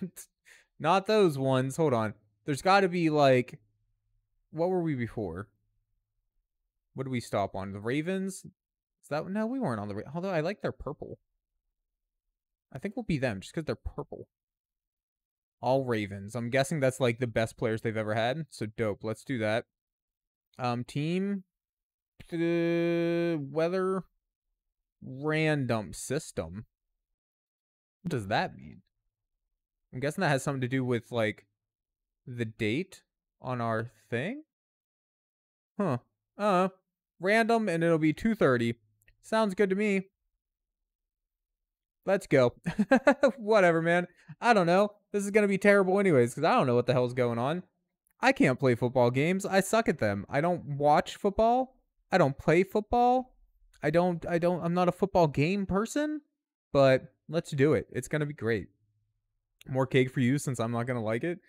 not those ones. Hold on. There's got to be like what were we before? What did we stop on? The Ravens? That no? We weren't on the. Although I like their purple. I think we'll be them just because they're purple. All Ravens. I'm guessing that's like the best players they've ever had. So dope. Let's do that. Um, team. Uh, weather. Random system. What does that mean? I'm guessing that has something to do with like the date on our thing. Huh. Uh, random and it'll be 2:30. Sounds good to me. Let's go. *laughs* Whatever, man. I don't know. This is going to be terrible anyways cuz I don't know what the hell's going on. I can't play football games. I suck at them. I don't watch football. I don't play football. I don't I don't I'm not a football game person, but let's do it. It's going to be great. More cake for you since I'm not going to like it.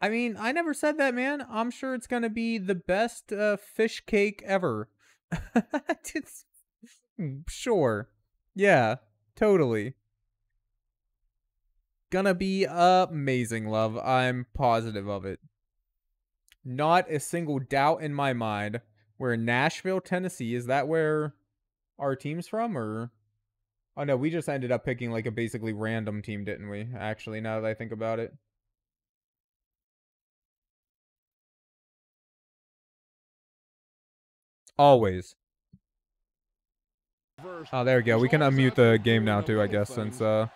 I mean, I never said that, man. I'm sure it's going to be the best uh, fish cake ever. *laughs* it's, Mm, sure. Yeah, totally. Gonna be amazing, love. I'm positive of it. Not a single doubt in my mind. We're in Nashville, Tennessee. Is that where our team's from, or? Oh no, we just ended up picking like a basically random team, didn't we? Actually, now that I think about it. Always. Oh, there we go. We can unmute the game now too, I guess, since uh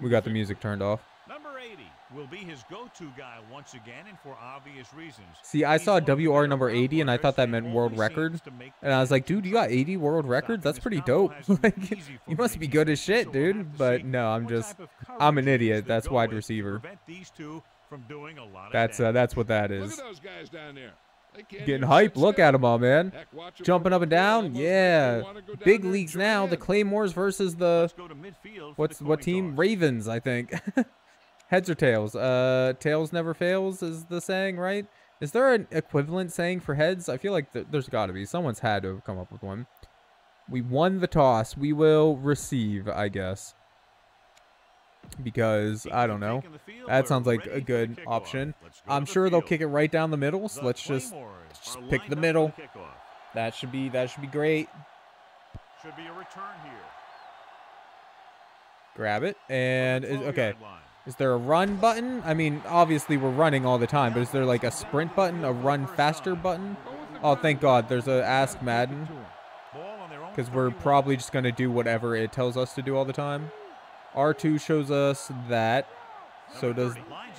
we got the music turned off. Number 80 will be his go-to guy once again and for obvious reasons. See, I saw WR number 80 and I thought that meant world record. And I was like, dude, you got 80 world records? That's pretty dope. *laughs* like, you must be good as shit, dude. But no, I'm just, I'm an idiot. That's wide receiver. That's uh, that's what that is. Getting hype. Look at them all, man. Jumping up and down. Yeah. Big leagues now. The Claymores versus the what's what team? Ravens, I think. *laughs* Heads or tails? Uh, tails never fails is the saying, right? Is there an equivalent saying for heads? I feel like th there's got to be. Someone's had to come up with one. We won the toss. We will receive, I guess. Because, I don't know. That sounds like a good option. I'm sure they'll kick it right down the middle, so let's just, just pick the middle. That should be that should be great. Should be a return here. Grab it. And, is, okay. Is there a run button? I mean, obviously we're running all the time, but is there like a sprint button, a run faster button? Oh, thank God. There's a Ask Madden because we're probably just going to do whatever it tells us to do all the time. R2 shows us that. So does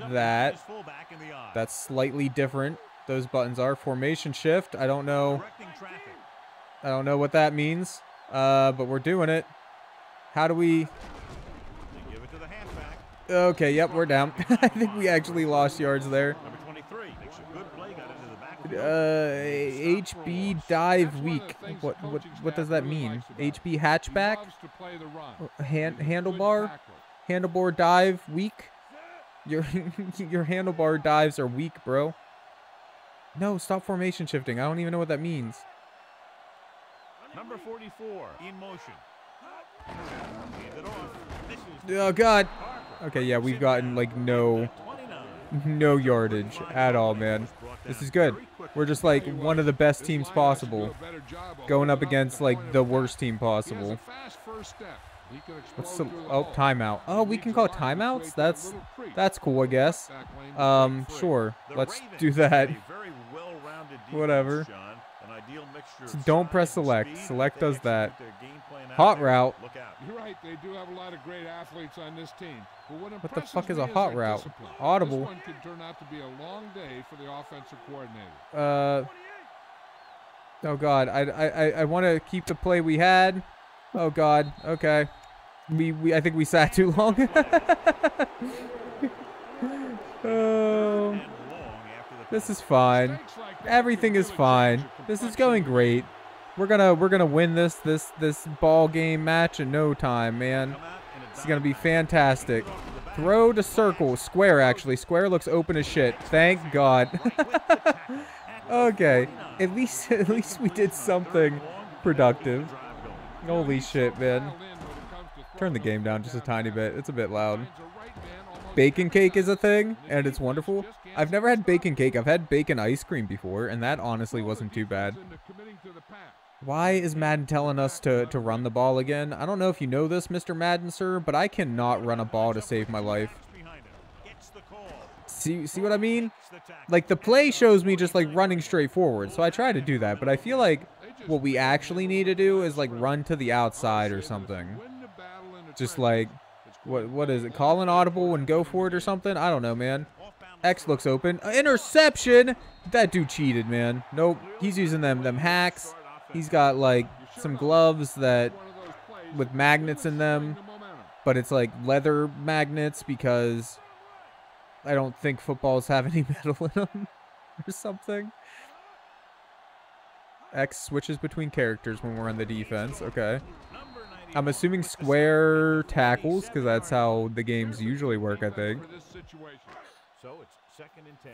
that. That's slightly different. Those buttons are formation shift. I don't know. I don't know what that means. Uh, but we're doing it. How do we? Okay, yep, we're down. *laughs* I think we actually lost yards there. Uh, HB dive weak. What what what does that mean? HB hatchback? Hand handlebar? Handlebar dive weak? Your *laughs* your handlebar dives are weak, bro. No, stop formation shifting. I don't even know what that means. Number 44 in motion. Oh god. Okay, yeah, we've gotten like no no yardage at all, man. This is good. We're just like one of the best teams possible. Going up against like the worst team possible. What's the oh timeout? Oh, we can call timeouts. That's that's cool, I guess. Um, sure. Let's do that. *laughs* Whatever. So don't press select. Select does that. Hot route. Look out. You're right. They do have a lot of great athletes on this team. But what, what the fuck is a hot route? Discipline. Audible. This one could turn out to be a long day for the offensive coordinator. Uh. Oh God, I I I want to keep the play we had. Oh God. Okay. We we I think we sat too long. *laughs* oh. This is fine. Everything is fine. This is going great. We're gonna we're gonna win this this this ball game match in no time, man. This is gonna be fantastic. Throw to circle, square actually. Square looks open as shit. Thank God. *laughs* okay, at least *laughs* at least we did something productive. Holy shit, man. Turn the game down just a tiny bit. It's a bit loud. Bacon cake is a thing, and it's wonderful. I've never had bacon cake. I've had bacon ice cream before, and that honestly wasn't too bad. Why is Madden telling us to, to run the ball again? I don't know if you know this, Mr. Madden, sir, but I cannot run a ball to save my life. See, see what I mean? Like, the play shows me just, like, running straight forward, so I try to do that, but I feel like what we actually need to do is, like, run to the outside or something. Just, like, what what is it? Call an audible and go for it or something? I don't know, man. X looks open. Interception! That dude cheated, man. Nope. He's using them them hacks. He's got like some gloves that with magnets in them, but it's like leather magnets because I don't think footballs have any *laughs* metal in them or something. X switches between characters when we're on the defense. Okay. I'm assuming square tackles because that's how the games usually work, I think. So it's second and 10.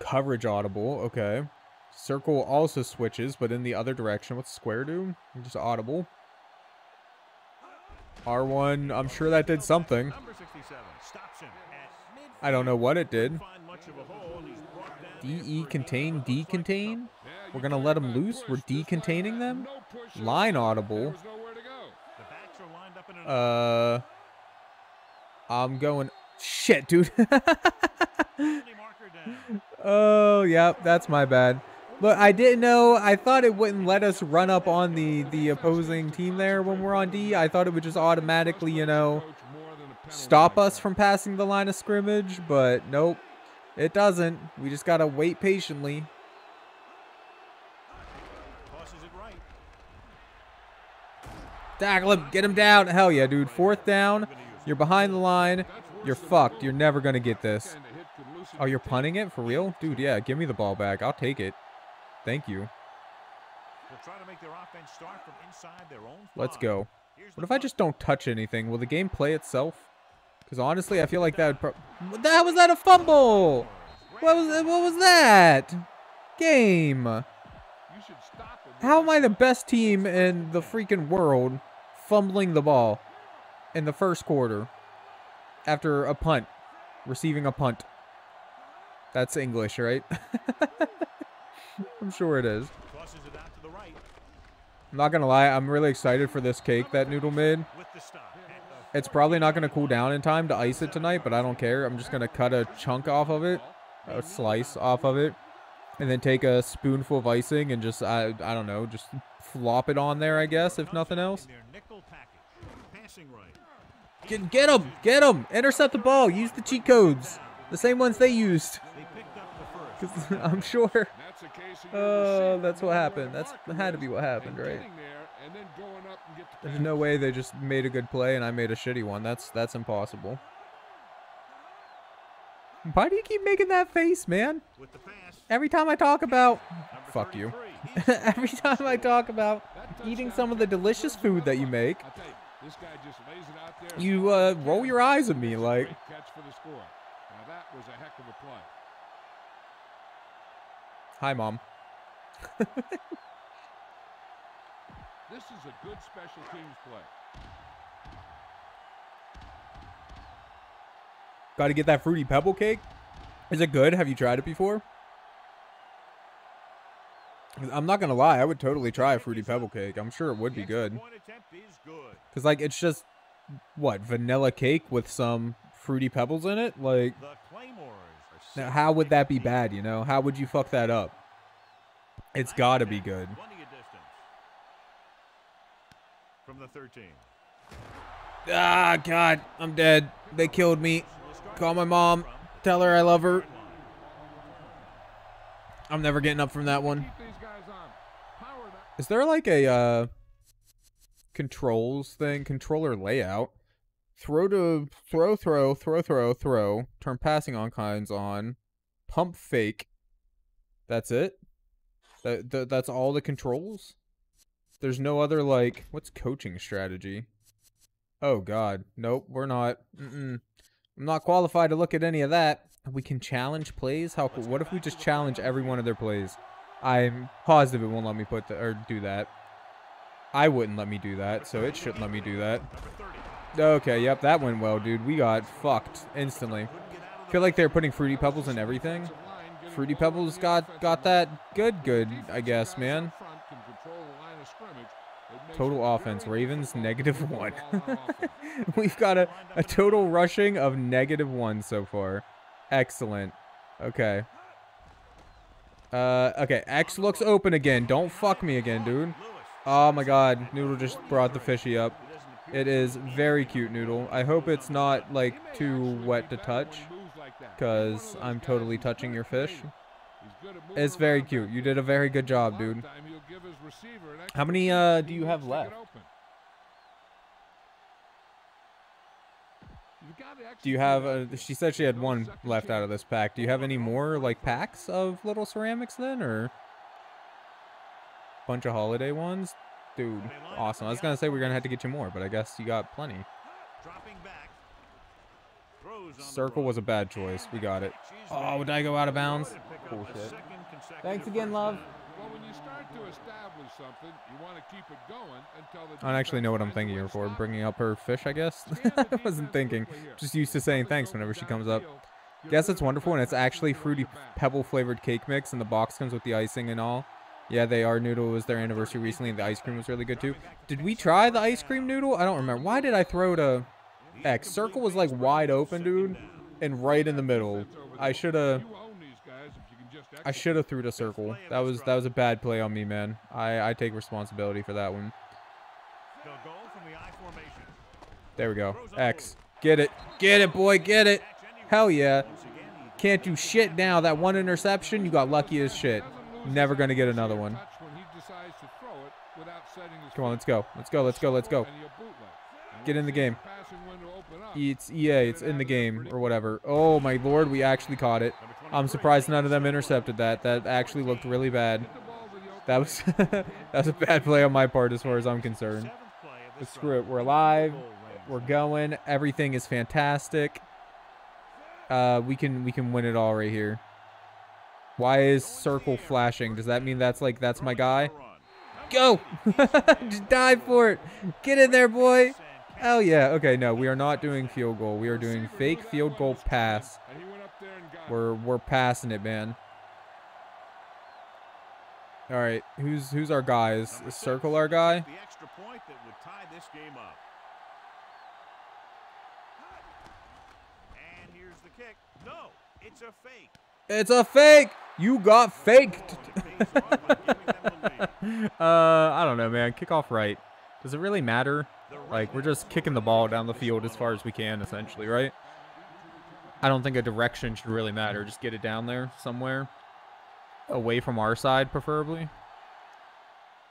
Coverage audible. Okay. Circle also switches, but in the other direction. What's square do? Just audible. R1, I'm sure that did something. I don't know what it did. DE contain, D decontain? We're going to let them loose? We're decontaining them? Line audible. Uh, I'm going. Shit, dude. *laughs* oh, yeah, that's my bad. Look, I didn't know. I thought it wouldn't let us run up on the the opposing team there when we're on D. I thought it would just automatically, you know, stop us from passing the line of scrimmage, but nope. It doesn't. We just gotta wait patiently. Tackle him. Get him down. Hell yeah, dude. Fourth down. You're behind the line. You're fucked. You're never going to get this. Oh, you're punting it? For real? Dude, yeah. Give me the ball back. I'll take it. Thank you. Let's go. What if I just don't touch anything? Will the game play itself? Because honestly, I feel like that would pro- That was that a fumble? What was what was that? Game. How am I the best team in the freaking world fumbling the ball in the first quarter after a punt, receiving a punt? That's English, right? *laughs* *laughs* I'm sure it is. I'm not going to lie, I'm really excited for this cake that Noodle made. It's probably not going to cool down in time to ice it tonight, but I don't care. I'm just going to cut a chunk off of it, a slice off of it, And then take a spoonful of icing and just I I don't know, just flop it on there, I guess, if nothing else. Get get him, get him, intercept the ball, use the cheat codes, the same ones they used. They picked up the first. 'Cause *laughs* I'm sure. Oh, that's what happened. where That's mark had to be what happened, right? getting there and then going up and get the There's no way they just made a good play and I made a shitty one. That's that's impossible. Why do you keep making that face, man? With the pass. Every time I talk about fuck you. *laughs* Every time I talk about eating some of the delicious food that you make, you, this guy just lays it out there. you uh, roll your eyes at me like, catch for the score. Now that was a heck of a play. "Hi, mom." *laughs* This is a good special teams play. Got to get that fruity pebble cake. Is it good? Have you tried it before? I'm not gonna lie, I would totally try a fruity pebble cake. I'm sure it would be good. extra point attempt is good. Cause like it's just what vanilla cake with some fruity pebbles in it. Like, The Claymores are now how would that be bad? You know, how would you fuck that up? It's got to be good. Plenty of distance. From the 13. Ah, God, I'm dead. They killed me. Call my mom. Tell her I love her. I'm never getting up from that one. Keep these guys on. Power that. Is there like a uh controls thing, controller layout? Throw to throw, throw, throw, throw, throw. Turn passing on kinds on. Pump fake. That's it. That, that that's all the controls. There's no other like what's coaching strategy. Oh God, nope, we're not. Mm-mm. I'm not qualified to look at any of that. We can challenge plays. How? What if we just challenge every one of their plays? I'm positive it won't let me put the, or do that. I wouldn't let me do that, so it shouldn't let me do that. Okay, yep, that went well, dude. We got fucked instantly. Feel like they're putting fruity pebbles in everything. Fruity Pebbles got got that good, good, I guess, man. Total offense, Ravens negative *laughs* one. *laughs* We've got a, a total rushing of negative one so far. Excellent. Okay. Uh, okay, X looks open again. Don't fuck me again, dude. Oh my god, Noodle just brought the fishy up. It is very cute, Noodle. I hope it's not, like, too wet to touch. Because I'm totally touching your fish. It's very cute. You did a very good job, dude. How many, uh, do you have left? Do you have, uh, she said she had one left out of this pack. Do you have any more, like, packs of little ceramics then, or? Bunch of holiday ones? Dude, awesome. I was gonna say we are gonna have to get you more, but I guess you got plenty. Dropping back. Throws on the Circle was a bad choice. We got it. Oh, made. did I go out of bounds? And pick up Cool shit. Thanks again, love. Well, when you start to establish something, you want to keep it going until the I don't actually know what I'm defense finds a thanking her for. Bringing up her fish, I guess. *laughs* I wasn't thinking. Just used to saying thanks whenever she comes up. Guess it's wonderful, and it's actually fruity roll it back. pebble flavored cake mix, and the box comes with the icing and all. Yeah, they are. Noodle was their anniversary recently, and the ice cream was really good too. Did we try the ice cream noodle? I don't remember. Why did I throw to X? Circle was like wide open, dude, and right in the middle. I should have. I should have threw to circle. That was that was a bad play on me, man. I I take responsibility for that one. The. There we go. X. Get it. Get it, boy. Get it. Hell yeah. Can't do shit now. That one interception, you got lucky as shit. Never gonna get another one. to Come on, let's go. Let's go. Let's go. Let's go. Get in the game. gets passing window open up, It's EA. It's in the game or whatever. Oh my lord, we actually caught it. I'm surprised none of them intercepted that. That actually looked really bad. get the ball to the open That was *laughs* that was a bad play on my part as far as I'm concerned. Seventh play of But screw it. We're alive. We're going. Everything is fantastic. Uh, we can we can win it all right here. Why is circle flashing? Does that mean that's like that's my guy? Go! *laughs* Just dive for it. Get in there, boy. Hell yeah. Okay, no, we are not doing field goal. We are doing fake field goal pass. and he went up there and got it. We're we're passing it, man. All right, who's who's our guys? Circle our guy? The extra point that would tie this game up. And here's the kick. No, it's a fake. It's a fake. You got faked. *laughs* uh, I don't know, man. Kick off right. Does it really matter? Like, we're just kicking the ball down the field as far as we can, essentially, right? I don't think a direction should really matter. Just get it down there somewhere. Away from our side, preferably.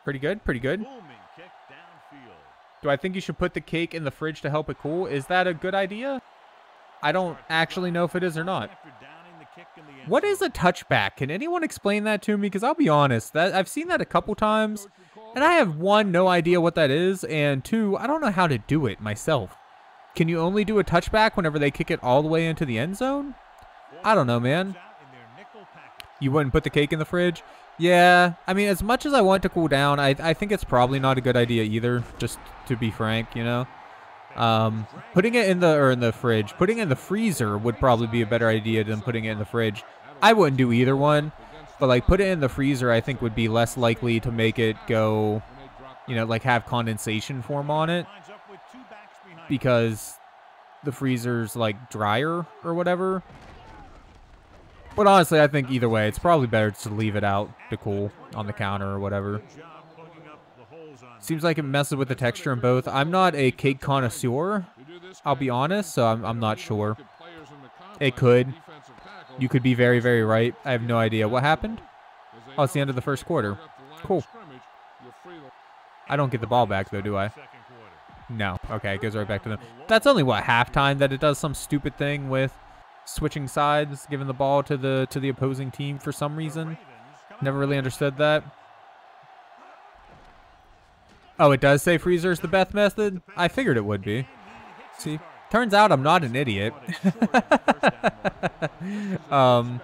Pretty good, pretty good. Do I think you should put the cake in the fridge to help it cool? Is that a good idea? I don't actually know if it is or not. What is a touchback? Can anyone explain that to me? Because I'll be honest, that I've seen that a couple times, and I have one, no idea what that is, and two, I don't know how to do it myself. Can you only do a touchback whenever they kick it all the way into the end zone? I don't know, man. You wouldn't put the cake in the fridge? Yeah, I mean, as much as I want to cool down, I, I think it's probably not a good idea either, just to be frank, you know? Um, putting it in the, or in the fridge, putting it in the freezer would probably be a better idea than putting it in the fridge. I wouldn't do either one, but like put it in the freezer I think would be less likely to make it go, you know, like have condensation form on it because the freezer's like drier or whatever. But honestly, I think either way, it's probably better to leave it out to cool on the counter or whatever. Seems like it messes with the texture in both. I'm not a cake connoisseur, I'll be honest, so I'm, I'm not sure. It could. You could be very, very right. I have no idea. What happened? Oh, it's the end of the first quarter. Cool. I don't get the ball back, though, do I? No. Okay, it goes right back to them. That's only, what, halftime that it does some stupid thing with switching sides, giving the ball to the to the opposing team for some reason. Never really understood that. Oh, it does say freezer is the best method? I figured it would be. See, turns out I'm not an idiot. *laughs* um,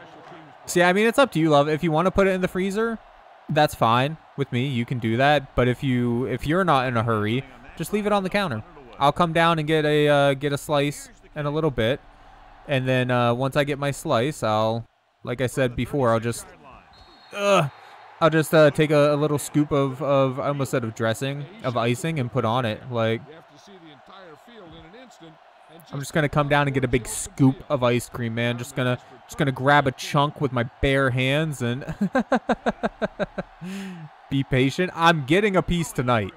see, I mean, it's up to you, love. If you want to put it in the freezer, that's fine with me. You can do that. But if you if you're not in a hurry, just leave it on the counter. I'll come down and get a uh, get a slice in a little bit, and then uh, once I get my slice, I'll, like I said before, I'll just, uh, I'll just uh, take a, a, little scoop of, of, I almost said of dressing, of icing, and put on it. Like, I'm just gonna come down and get a big scoop of ice cream, man. Just gonna, just gonna grab a chunk with my bare hands and *laughs* be patient. I'm getting a piece tonight.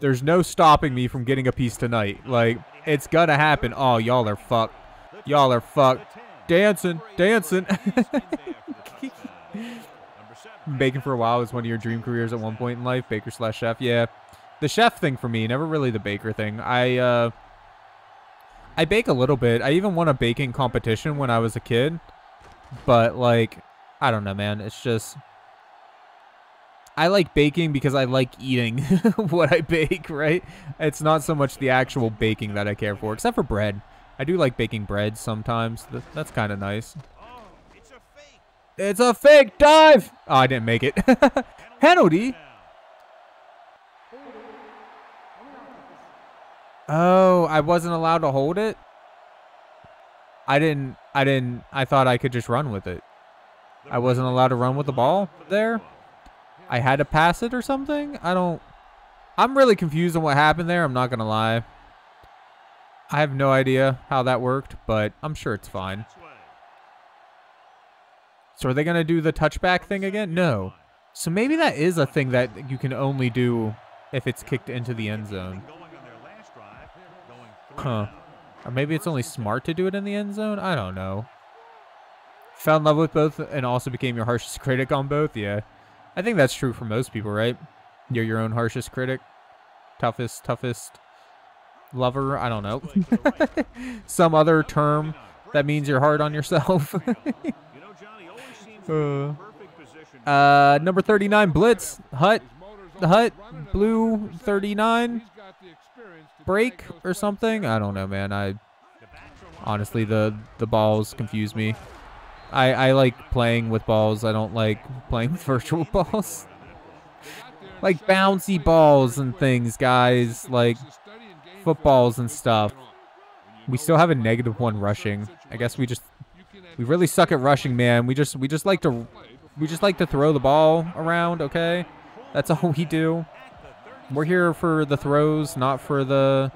There's no stopping me from getting a piece tonight. Like, it's gonna happen. Oh, y'all are fucked. Y'all are fucked. Dancing, dancing. *laughs* Baking for a while was one of your dream careers at one point in life, baker slash chef. Yeah, the chef thing for me, never really the baker thing. I uh, I bake a little bit. I even won a baking competition when I was a kid, but like, I don't know, man. It's just I like baking because I like eating *laughs* what I bake. Right? It's not so much the actual baking that I care for, except for bread. I do like baking bread sometimes. That's kind of nice. It's a fake dive! Oh, I didn't make it. *laughs* Penalty? Oh, I wasn't allowed to hold it? I didn't, I didn't, I thought I could just run with it. I wasn't allowed to run with the ball there? I had to pass it or something? I don't, I'm really confused on what happened there. I'm not going to lie. I have no idea how that worked, but I'm sure it's fine. So are they going to do the touchback thing again? No. So maybe that is a thing that you can only do if it's kicked into the end zone. Huh. Or maybe it's only smart to do it in the end zone? I don't know. Fell in love with both and also became your harshest critic on both? Yeah. I think that's true for most people, right? You're your own harshest critic. Toughest, toughest lover. I don't know. *laughs* Some other term that means you're hard on yourself. uh, *laughs* uh, number 39, Blitz. Hut. The Hut. Blue 39. Break or something? I don't know, man. I honestly, the, the balls confuse me. I, I like playing with balls. I don't like playing *laughs* with virtual balls. like bouncy balls and things, guys. Like footballs and stuff. We still have a negative one rushing. I guess we just we really suck at rushing, man. We just we just like to we just like to throw the ball around, okay? That's all we do. We're here for the throws, not for the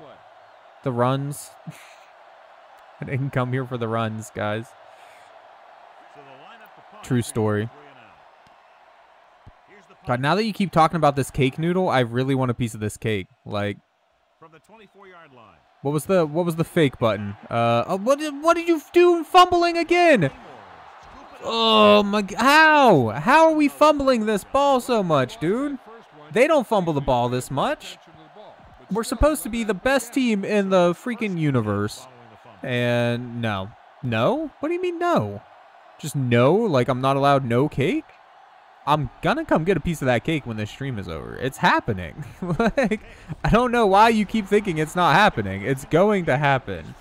the runs. *laughs* I didn't come here for the runs, guys. True story. God, now that you keep talking about this cake noodle, I really want a piece of this cake. Like, From the 24-yard line. what was the what was the fake button? Uh, oh, what did what did you do? Fumbling again? Oh my! How? How are we fumbling this ball so much, dude? They don't fumble the ball this much. We're supposed to be the best team in the freaking universe. And no. No? What do you mean no? Just no? Like I'm not allowed no cake? I'm gonna come get a piece of that cake when this stream is over. It's happening. *laughs* like, I don't know why you keep thinking it's not happening. It's going to happen.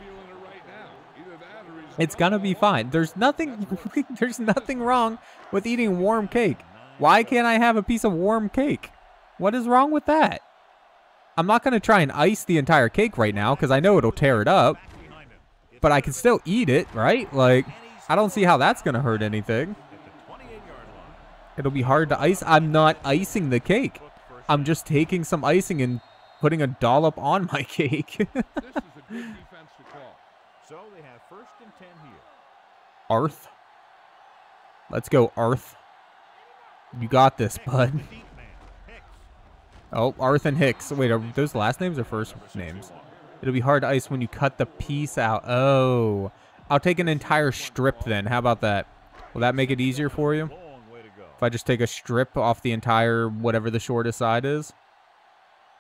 It's gonna be fine. There's nothing *laughs* there's nothing wrong with eating warm cake. Why can't I have a piece of warm cake? What is wrong with that? I'm not gonna try and ice the entire cake right now because I know it'll tear it up. But I can still eat it, right? Like, I don't see how that's gonna hurt anything. It'll be hard to ice. I'm not icing the cake. I'm just taking some icing and putting a dollop on my *laughs* cake. This is a good defense to call. So they have first and 10 here. Arth. Let's go, Arth. You got this, bud. Oh, Arth and Hicks. Wait, are those last names or first names? It'll be hard to ice when you cut the piece out. Oh. I'll take an entire strip then. How about that? Will that make it easier for you? If I just take a strip off the entire whatever the shortest side is?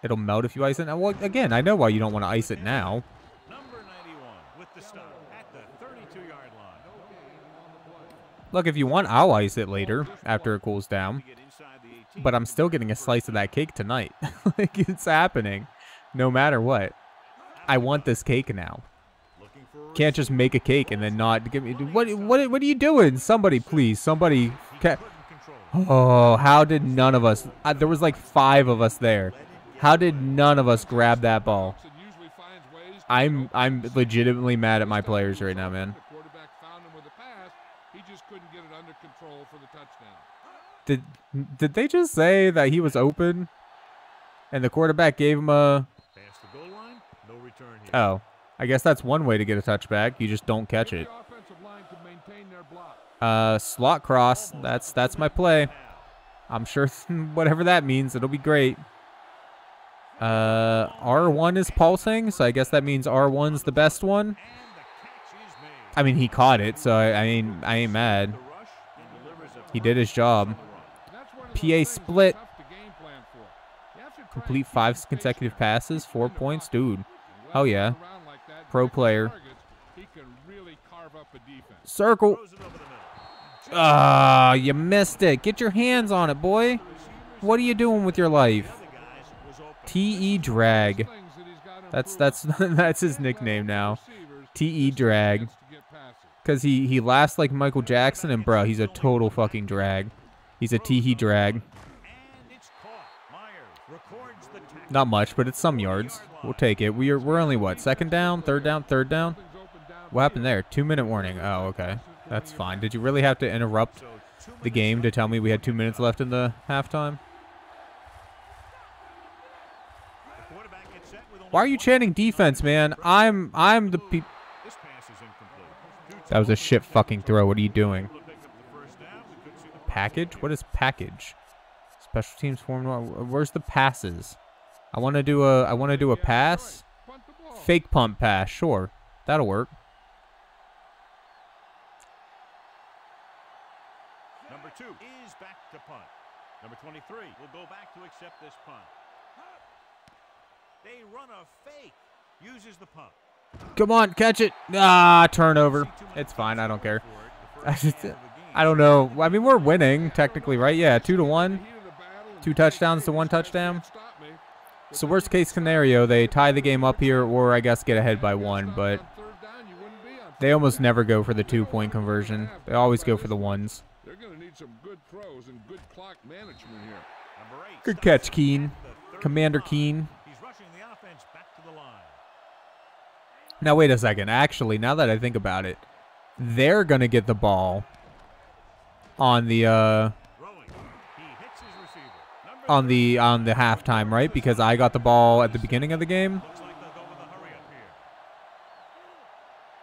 It'll melt if you ice it. Now, well, again, I know why you don't want to ice it now. Number 91 with the stop at the 32-yard line. Look, if you want, I'll ice it later after it cools down. Get inside the 18. But I'm still getting a slice of that cake tonight. *laughs* like, it's happening. No matter what. I want this cake now. Looking for a Can't just make a cake and then not give me. What what what are you doing? Somebody, please, somebody. Oh, how did none of us? Uh, there was like five of us there. How did none of us grab that ball? And usually finds ways to I'm I'm legitimately mad at my players right now, man. The quarterback found him with a pass. He just couldn't get it under control for the touchdown. Did did they just say that he was open, and the quarterback gave him a? The goal line. No return here. Oh, I guess that's one way to get a touchback. You just don't catch it. The offensive line can maintain their block. Uh, slot cross. That's that's my play. I'm sure *laughs* whatever that means, it'll be great. Uh, R1 is pulsing, so I guess that means R1's the best one. And the catch is made. I mean, he caught it, so I, I mean, I ain't mad. The rush and delivers a He did his job. And that's one of those PA split. Complete five consecutive passes, four points, dude. Oh, yeah. Pro player. Circle. Ah, you missed it. Get your hands on it, boy. What are you doing with your life? TE drag. That's that's *laughs* that's his nickname now. TE drag. Cause he he laughs like Michael Jackson, and bro, he's a total fucking drag. He's a teehee drag. Not much, but it's some yards. We'll take it. We are we're only what second down, third down, third down. What happened there? Two minute warning. Oh, okay, that's fine. Did you really have to interrupt the game to tell me we had two minutes left in the halftime? Why are you chanting defense, man? I'm I'm the pe-. That was a shit fucking throw. What are you doing? Able to pick up the first down. We could see the Package? What is package? Special teams form. Where's the passes? I want to do a I want to do a pass. Punt the ball. Fake pump pass. Sure, that'll work. Number two is back to punt. Number 23 will go back to accept this punt. They run a fake. Uses the punt. Come on, catch it. Ah, turnover. It's fine. I don't care. *laughs* I just, I don't know. I mean, we're winning technically, right? Yeah, two to one. Heat of the battle and Two touchdowns to one touchdown. stop me. So worst case scenario, they tie the game up here, or I guess get ahead by one. But on third down, you wouldn't be on they almost never go for the two-point conversion. They always go for the ones. They're going to need some good throws and good clock management here. Good catch, Keen. Commander 35. Keen. He's rushing the offense back to the line. Now wait a second. Actually, now that I think about it, they're gonna get the ball on the uh on the on the halftime, right? Because I got the ball at the beginning of the game.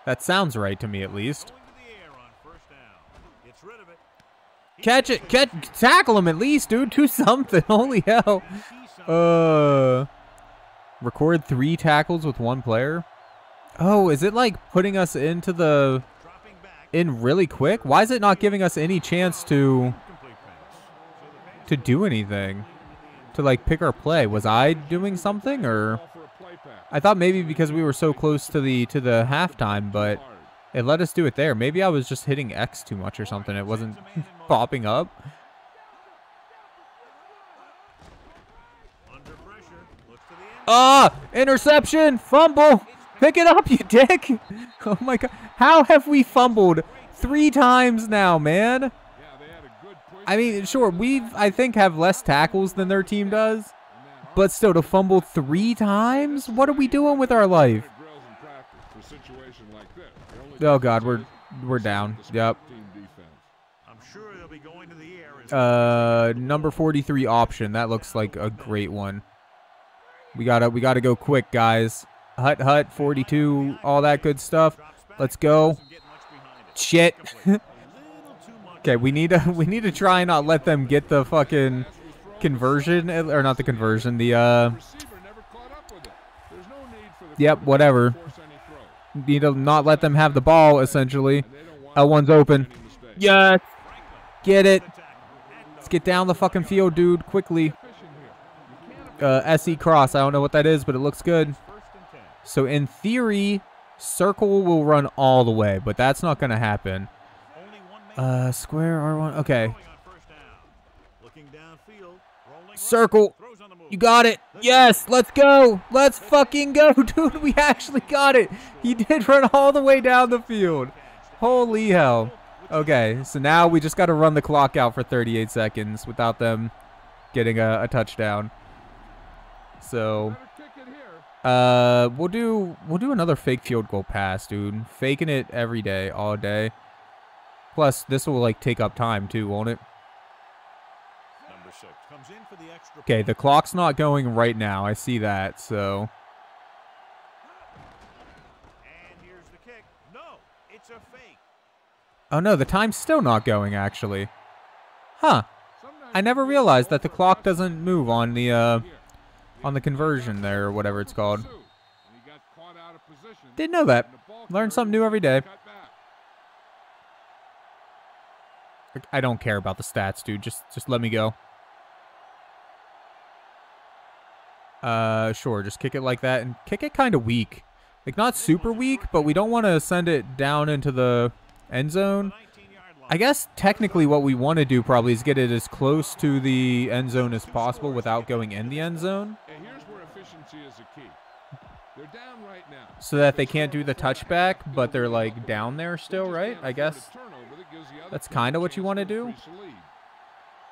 That sounds right to me, at least. Catch it. Catch. Tackle him at least, dude. *laughs* Do something. *laughs* Holy hell. Uh. Record three tackles with one player. Oh, is it like putting us into the. In really quick? Why is it not giving us any chance to to do anything? To like pick our play? Was I doing something or. I thought maybe because we were so close to the to the halftime, but it let us do it there. Maybe I was just hitting X too much or something. It wasn't *laughs* popping up. Ah, interception, fumble. Pick it up, *laughs* you dick. Oh my god. How have we fumbled three times now, man? Yeah, they had a good push. I mean, sure, we I think have less tackles than their team does, but still to fumble three times? What are we doing with our life? Drills in practice for a situation like this. The only Oh god, we're we're down. Yep. team defense. I'm sure they'll be going to the air. As Uh, number 43 option. That looks like a great one. We gotta we gotta go quick, guys. Hut hut 42, all that good stuff. Let's go. doesn't get much behind it. Shit. A little too much. okay, we need to *laughs* we need to try and not let them get the fucking conversion or not the conversion. The uh Receiver never caught up with it. There's no need for the Yep, whatever. to force any throw. need to not let them have the ball essentially. And they don't want L1's open. Yes. Get it. Let's get down the fucking field, dude, quickly. Efficient here. You can't Uh, SE cross. I don't know what that is, but it looks good. So in theory, circle will run all the way, but that's not going to happen. Uh, square R1. Okay. Circle. You got it. Yes, let's go. Let's fucking go, *laughs* dude. We actually got it. He did run all the way down the field. Holy hell. Okay, so now we just got to run the clock out for 38 seconds without them getting a, a touchdown. So, better kick it here. Uh, we'll do we'll do another fake field goal pass, dude. Faking it every day, all day. Plus, this will like take up time too, won't it? Number six comes in for the extra. Okay, the clock's not going right now. I see that. So, And here's the kick. No, it's a fake. oh no, the time's still not going actually. Huh? I never realized that the clock doesn't move on the uh. On the conversion there or whatever it's called. Pursuit, and he got caught out of position, Didn't know that. and the ball Learn something new every day. I don't care about the stats, dude. Just just let me go. Uh, sure. Just kick it like that and kick it kind of weak. Like not super weak, but we don't want to send it down into the end zone. 19-yard line. I guess technically what we want to do probably is get it as close to the end zone as possible without going in the end zone here's where efficiency is a key. They're down right now. so that they can't do the touchback, but they're like down there still, right? I guess. turnover that gives the other That's kinda what you wanna do. increase the lead.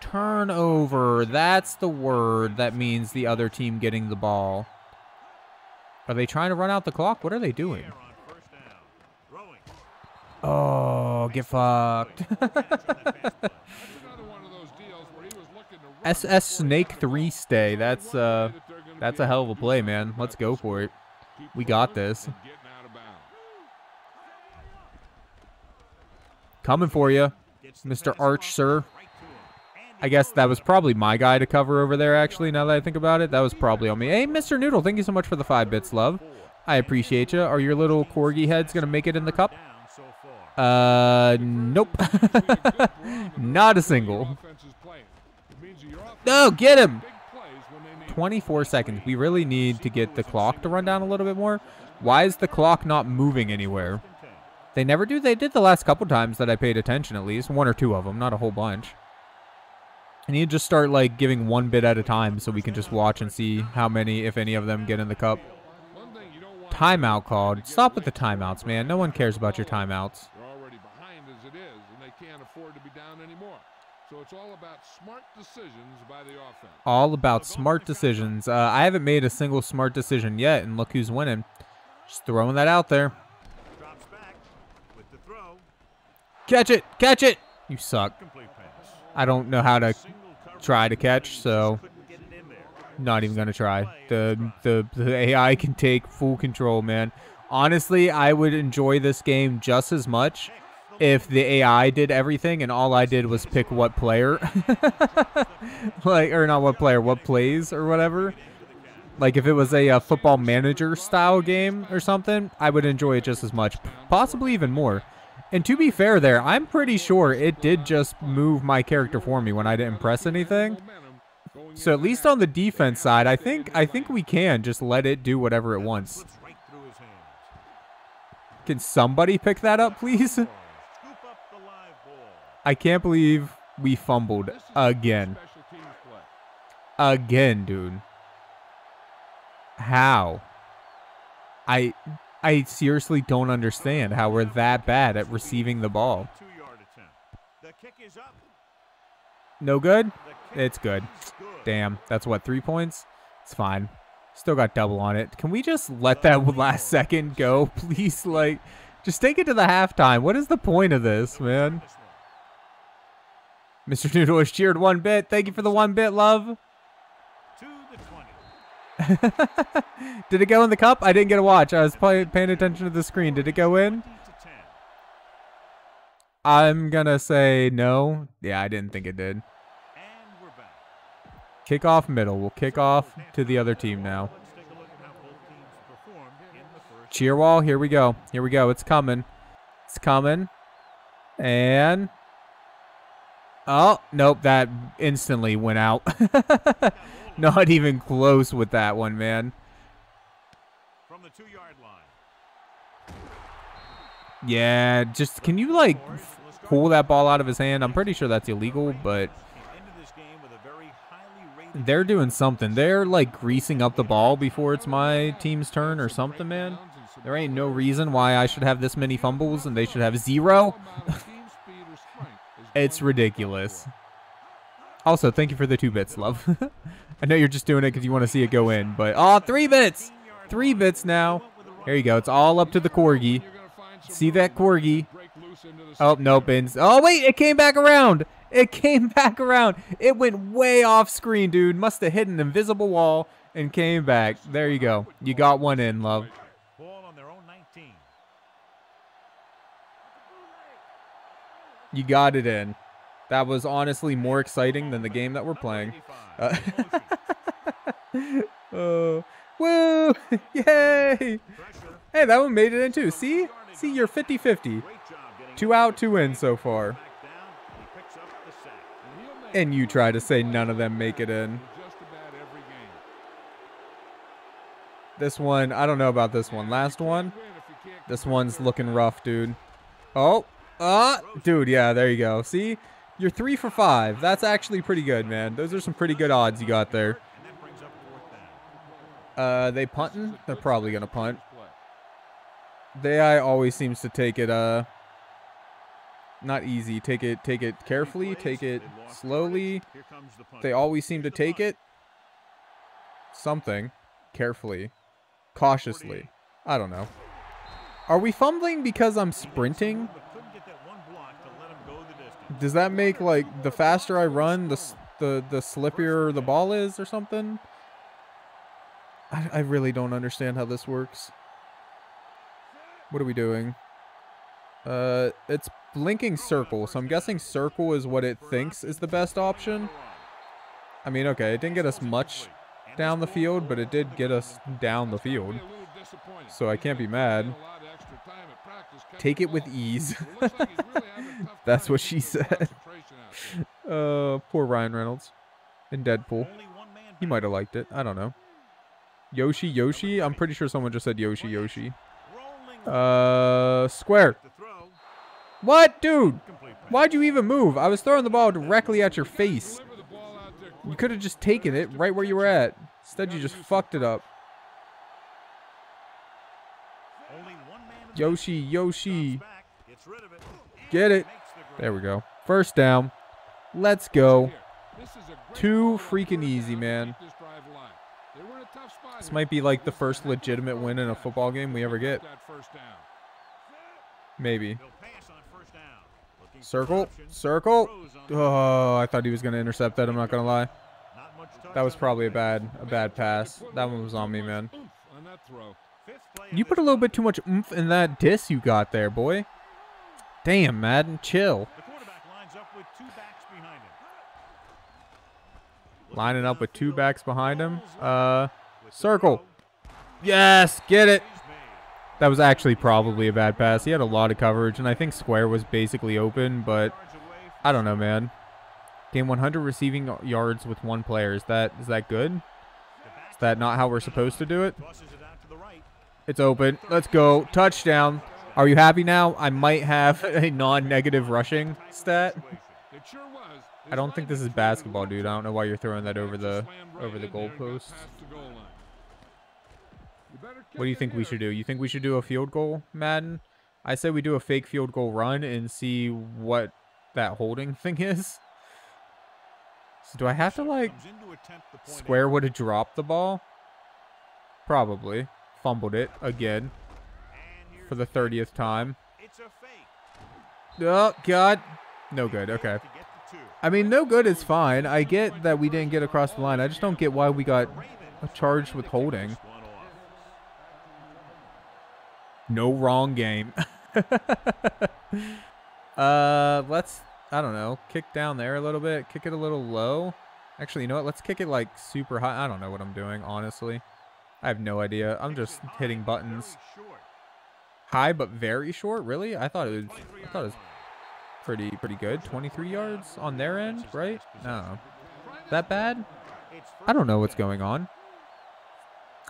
Turnover. That's the word that means the other team getting the ball. Are they trying to run out the clock? What are they doing? Here Oh, get fucked. That's *laughs* another one of those deals where he was looking to run SS Snake 3 stay. That's uh way that they're gonna that's a hell of a play, man. Let's go for it. We got this. and getting out of bounds. Coming for you, Mr. Arch, sir. right to him. And I guess that was probably my guy to cover over there, actually, now that I think about it. That was probably on me. Hey, Mr. Noodle, thank you so much for the five bits, love. I appreciate you. Are your little corgi heads going to make it in the cup? Uh, nope. *laughs* Not a single. No, get him. big plays when they need 24 seconds. We really need to get the clock to run down a little bit more. Why is the clock not moving anywhere? They never do. They did the last couple times that I paid attention, at least. One or two of them, not a whole bunch. I need to just start, like, giving one bit at a time so we can just watch and see how many, if any of them, get in the cup. Timeout called. Stop with the timeouts, man. No one cares about your timeouts. They're already behind as it is, and they can't afford to be down anymore. So it's all about smart decisions by the offense. All about smart decisions. Uh, I haven't made a single smart decision yet, and look who's winning. Just throwing that out there. Drops back with the throw. Catch it! Catch it! You suck. I don't know how to try to catch, so Couldn't get it in there. not even gonna try. The the the AI can take full control, man. Honestly, I would enjoy this game just as much if the AI did everything and all I did was pick what player, *laughs* like or not what player, what plays or whatever. Like if it was a, uh football manager style game or something, I would enjoy it just as much, possibly even more. And to be fair, there, I'm pretty sure it did just move my character for me when I didn't press anything. So at least on the defense side, I think I think we can just let it do whatever it wants. Can somebody pick that up, please? *laughs* Scoop up the live ball. I can't believe we fumbled again. special teams play. Again, dude. How? I I seriously don't understand how we're that bad at receiving the ball. Two-yard attempt. The kick is up. No good? It's good. Damn, that's what, three points? It's fine. Still got double on it. Can we just let that last second go, *laughs* please? Like, just take it to the halftime. What is the point of this, man? Mr. Noodle has cheered one bit. Thank you for the one bit, love. To the 20. *laughs* Did it go in the cup? I didn't get a watch. I was probably paying attention to the screen. Did it go in? 20 to 10. I'm gonna say no. Yeah, I didn't think it did. And we're back. Kick off middle. We'll kick off to the other team now. Let's take a look at how both teams performed in the first. Cheer wall. Here we go. Here we go. It's coming. It's coming. And oh nope, that instantly went out. *laughs* Not even close with that one, man. From the two-yard line. Yeah, just can you like pull that ball out of his hand? I'm pretty sure that's illegal, but He ended this game with a very highly rated they're doing something. They're like greasing up the ball before it's my team's turn or something, man. There ain't no reason why I should have this many fumbles and they should have zero. *laughs* It's ridiculous. Also, thank you for the two bits, love. *laughs* I know you're just doing it because you want to see it go in, but oh, three bits, three bits now. Here you go. It's all up to the corgi. See that corgi? Oh no, bins. Oh wait, it came back around. It *laughs* came back around. It went way off screen, dude. Must have hit an invisible wall and came back. There you go. You got one in, love. ball on their own 19. You got it in. That was honestly more exciting than the game that we're playing. Uh, *laughs* oh, woo! *laughs* Yay! Hey, that one made it in too. See? See, you're 50 50. Great job getting Two out, two in so far. And you try to say none of them make it in. This one, I don't know about this one. Last one, this one's looking rough, dude. Oh, uh, dude, yeah, there you go. See? You're three for five. That's actually pretty good, man. Those are some pretty good odds you got there. Uh, they punting? They're probably gonna punt. The AI always seems to take it, uh, not easy. Take it, take it carefully, take it slowly. They always seem to take it something carefully, cautiously. I don't know. Are we fumbling because I'm sprinting? But couldn't get that one block to let him go the distance. Does that make like the faster I run, the the the slippier the ball is, or something? I, I really don't understand how this works. What are we doing? Uh, it's blinking circle, so I'm guessing circle is what it thinks is the best option. I mean, okay, it didn't get us much down the field, but it did get us down the field. So I can't be mad. Take it with ease. *laughs* That's what she said. *laughs* Uh, poor Ryan Reynolds in Deadpool. Only one man He might have liked it. I don't know. Yoshi Yoshi? I'm pretty sure someone just said Yoshi Yoshi. Uh, square. What, dude? Why'd you even move? I was throwing the ball directly at your face. You could have just taken it right where you were at. Instead, you just fucked it up. Only one man in the Yoshi Yoshi. box back. Gets rid of it. Get it. Makes the grab. There we go. First down. Let's go. Too freaking easy, man. This might be like the first legitimate win in a football game we ever get. Maybe. They'll pass on first down. Looking for Circle. Circle. Throws on the- Oh, I thought he was going to intercept that. I'm not going to lie. Not much touch That was probably a bad a bad pass. That one was on me, man. On that throw. Fifth play You put a little bit too much oomph in that diss you got there, boy. Damn, Madden, chill. The quarterback lines up with two backs behind him. Lining up with two backs behind him. Uh, circle. Yes, get it. That was actually probably a bad pass. He had a lot of coverage, and I think square was basically open, but I don't know, man. Game 100 receiving yards with one player. Is that is that good? Is that not how we're supposed to do it? Tosses it out to the right. It's open. Let's go. Touchdown. Are you happy now? I might have *laughs* a non-negative rushing stat. It sure was. I don't think this is basketball, dude. I don't know why you're throwing that over the over the goalposts. What do you think we should do? You think we should do a field goal, Madden? I say we do a fake field goal run and see what that holding *laughs* thing is. So do I have to like Comes to attempt the square would have dropped the ball? Probably. Fumbled it again for the 30th time. It's a fake. Oh, God. No good. Okay. To get the two. I mean, no good is fine. I get that we didn't get across the line. I just don't get why we got charged with holding. No wrong game. *laughs* uh, let's, I don't know, kick down there a little bit. Kick it a little low. Actually, you know what? Let's kick it like super high. I don't know what I'm doing, honestly. I have no idea. I'm just hitting buttons. Very short. High but very short. Really? I thought it was. I thought it was pretty pretty good. 23 yards on their end, right? No, that bad? I don't know what's going on.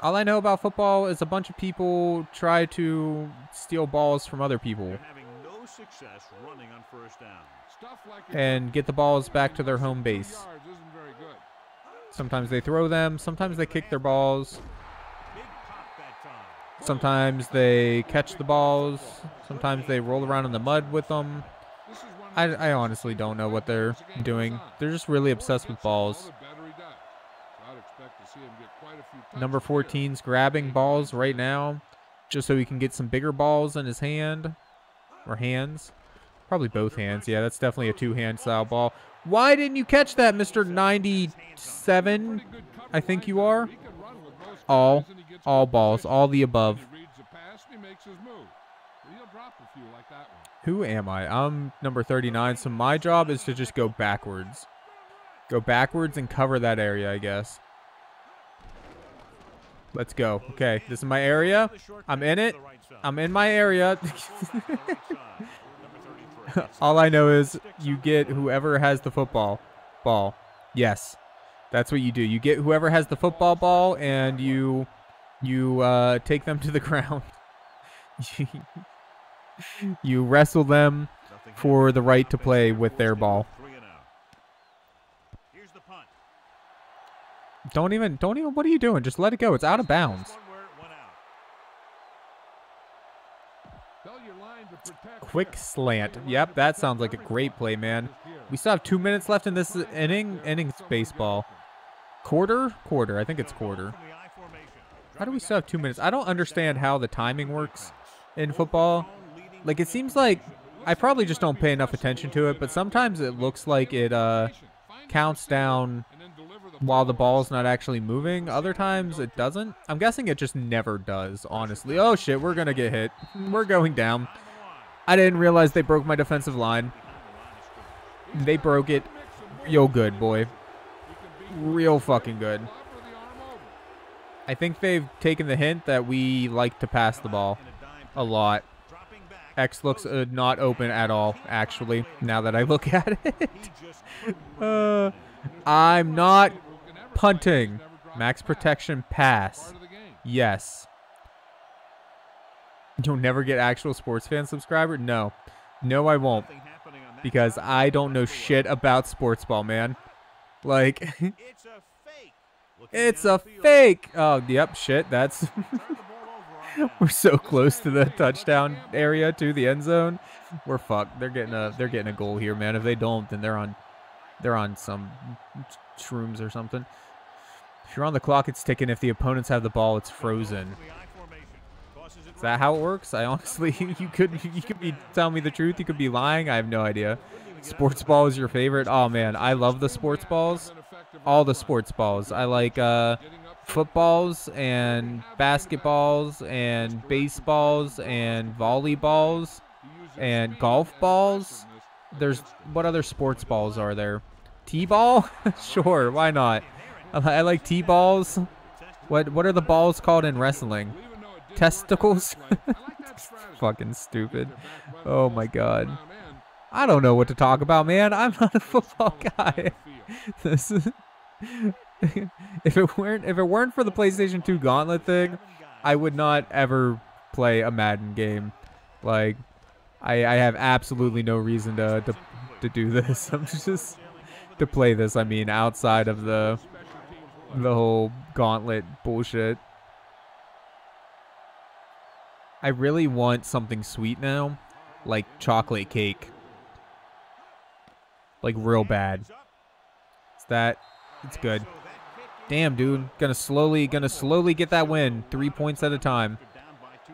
All I know about football is a bunch of people try to steal balls from other people They're having no success running on first down. Stuff like and get the balls back to their home base. yards isn't very good. Sometimes they throw them, sometimes they kick their balls, Big pop that time. Sometimes they catch the balls, sometimes they roll around in the mud with them. I, I honestly don't know what they're doing. They're just really obsessed with balls. Number 14's grabbing balls right now just so he can get some bigger balls in his hand or hands. Probably both hands. Yeah, that's definitely a two-hand style ball. Why didn't you catch that, Mr. 97? I think you are. All, guys, and he gets all balls, all the above. He reads the pass and he makes his move. But he'll drop a few like that one. Who am I? I'm number 39, so my job is to just go backwards. Go backwards and cover that area, I guess. Let's go. Okay, this is my area. I'm in it. I'm in my area. *laughs* All I know is you get whoever has the football ball. Yes. That's what you do. You get whoever has the football ball and you you uh, take them to the *laughs* ground. you wrestle them for the right to play with their ball. Three and out. Here's the punt. Don't even don't even what are you doing? Just let it go. It's out of bounds. One where it went out. Tell your line to protect Quick slant. Tell your line Yep, that sounds like a great play, man. We still have two minutes left in this inning. Innings baseball. Quarter? Quarter. I think it's quarter. From the I formation. How do we still have two minutes? I don't understand how the timing works in football. Like it seems like I probably just don't pay enough attention to it, but sometimes it looks like it uh counts down while the ball. ball's not actually moving. Other times it doesn't. I'm guessing it just never does, honestly. Oh shit, we're gonna get hit. We're going down. I didn't realize they broke my defensive line. They broke it real good, boy. Real fucking good. Lob or the arm over. I think they've taken the hint that we like to pass the ball a lot. X looks uh, not open at all, actually, now that I look *laughs* at it. Uh, I'm not punting. Max protection pass. Yes. You'll never get actual sports fan subscriber? No. No, I won't. Because. I don't know shit about sports ball, man. Like, *laughs* It's a fake. Looking it's a fake. Oh, yep, shit. That's. Turn the ball over on *laughs* We're so close to the touchdown area to the end zone. We're fucked. They're getting a they're getting a goal here, man. If they don't, then they're on they're on some shrooms or something. If you're on the clock, it's ticking. If the opponents have the ball, it's frozen. From the I formation. Tosses it Is that how it works? I honestly, *laughs* you could you could be telling me the truth. You could be lying. I have no idea. Sports ball is your favorite? Oh man, I love the sports balls. All the sports balls. I like uh, footballs and basketballs and baseballs and volleyballs. And golf balls? There's what other sports balls are there? T-ball? *laughs* *laughs* sure, why not? I, I like T-balls. What what are the balls called in wrestling? Testicles? *laughs* Fucking stupid. Oh my god. I don't know what to talk about, man. I'm not a football *laughs* guy. this is *laughs* if it weren't if it weren't for the PlayStation 2 Gauntlet thing, I would not ever play a Madden game. Like I I have absolutely no reason to to, to do this. *laughs* I'm just to play this. I mean, outside of the the whole Gauntlet bullshit. I really want something sweet now, like chocolate cake. Like real bad. It's that. It's good. Damn, dude. Gonna slowly, gonna slowly get that win. Three points at a time.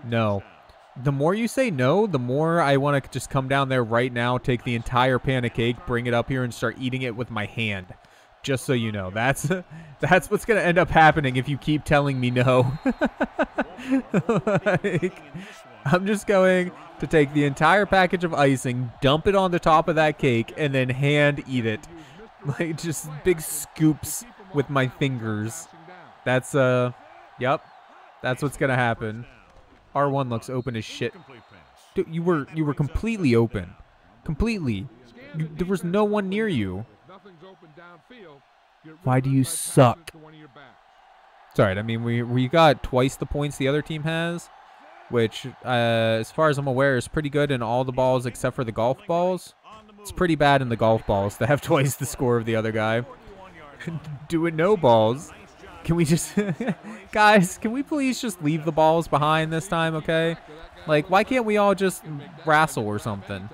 No. The more you say no, the more I want to just come down there right now, take the entire pan of cake, bring it up here, and start eating it with my hand. Just so you know, that's *laughs* that's what's gonna end up happening if you keep telling me no. *laughs* like, I'm just going to take the entire package of icing, dump it on the top of that cake, and then hand eat it. *laughs* Like just big scoops with my fingers. That's uh, yep, that's what's gonna happen. R1 looks open as shit. Dude, you were you were completely open, completely. You, there was no one near you. Why do you suck? It's alright. I mean, we we got twice the points the other team has, which, uh, as far as I'm aware, is pretty good in all the balls except for the golf balls. It's pretty bad in the golf balls to have *laughs* twice the score of the other guy. *laughs* Do it no balls. Can we just, *laughs* guys? Can we please just leave the balls behind this time? Okay. Like, why can't we all just wrestle or something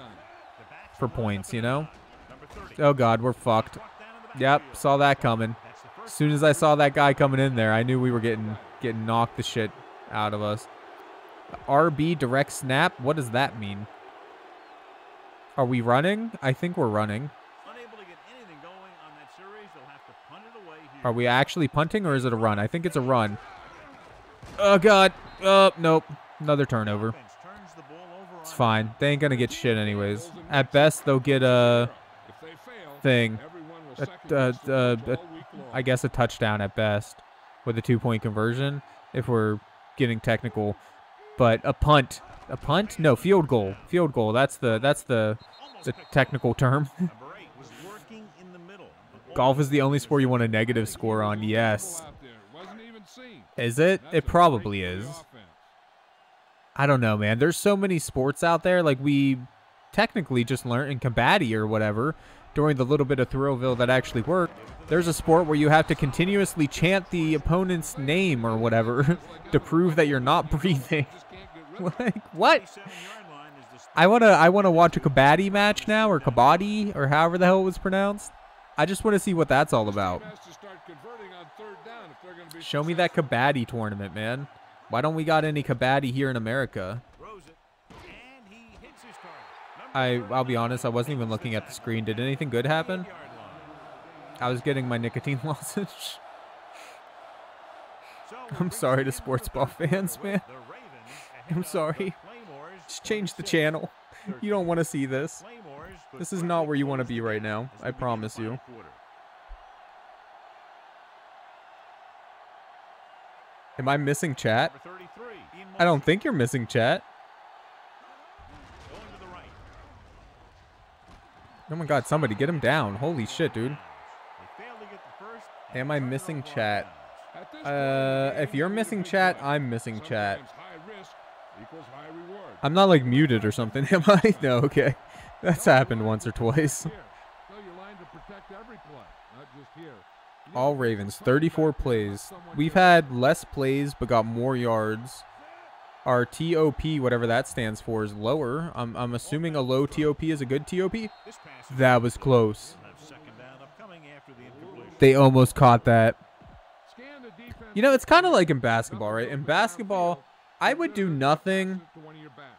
for points? You know. Oh God, we're fucked. Yep, saw that coming. As soon as I saw that guy coming in there, I knew we were getting getting knocked the shit out of us. RB direct snap. What does that mean? Are we running? I think we're running. Are we actually punting or is it a run? I think it's a run. Oh God. Oh nope. Another turnover. It's fine. They ain't gonna get shit anyways. At best, they'll get a thing. A, uh, a, uh, a, uh, I guess a touchdown at best with a two-point conversion if we're getting technical. But a punt, a punt? No, field goal. Field goal. That's the that's the the technical term. *laughs* Golf is the only sport you want a negative score on. Yes. Is it? It probably is. I don't know, man. There's so many sports out there. Like we technically just learned in Kabaddi or whatever during the little bit of Thrillville that actually worked. There's a sport where you have to continuously chant the opponent's name or whatever *laughs* to prove that you're not *laughs* breathing. *laughs* like what? I wanna I wanna watch a Kabaddi match now or Kabaddi or however the hell it was pronounced. I just want to see what that's all about. Show me that Kabaddi tournament, man. Why don't we got any Kabaddi here in America? I I'll be honest, I wasn't even looking at the screen. Did anything good happen? I was getting my nicotine *laughs* lozenge. *laughs* I'm sorry to sports ball fans, man. *laughs* I'm sorry. Just change the channel. *laughs* You don't want to see this. This is not where you want to be right now. I promise you. Am I missing chat? I don't think you're missing chat. Oh my god, somebody get him down. Holy shit, dude. Am I missing chat? Uh, if you're missing chat, I'm missing chat. I'm not like muted or something, *laughs* am I? No, okay. That's happened once or twice. All Ravens, 34 plays. We've had less plays but got more yards. Our TOP, whatever that stands for, is lower. I'm, I'm assuming a low TOP is a good TOP. That was close. They almost caught that. You know, it's kind of like in basketball, right? In basketball, I would do nothing.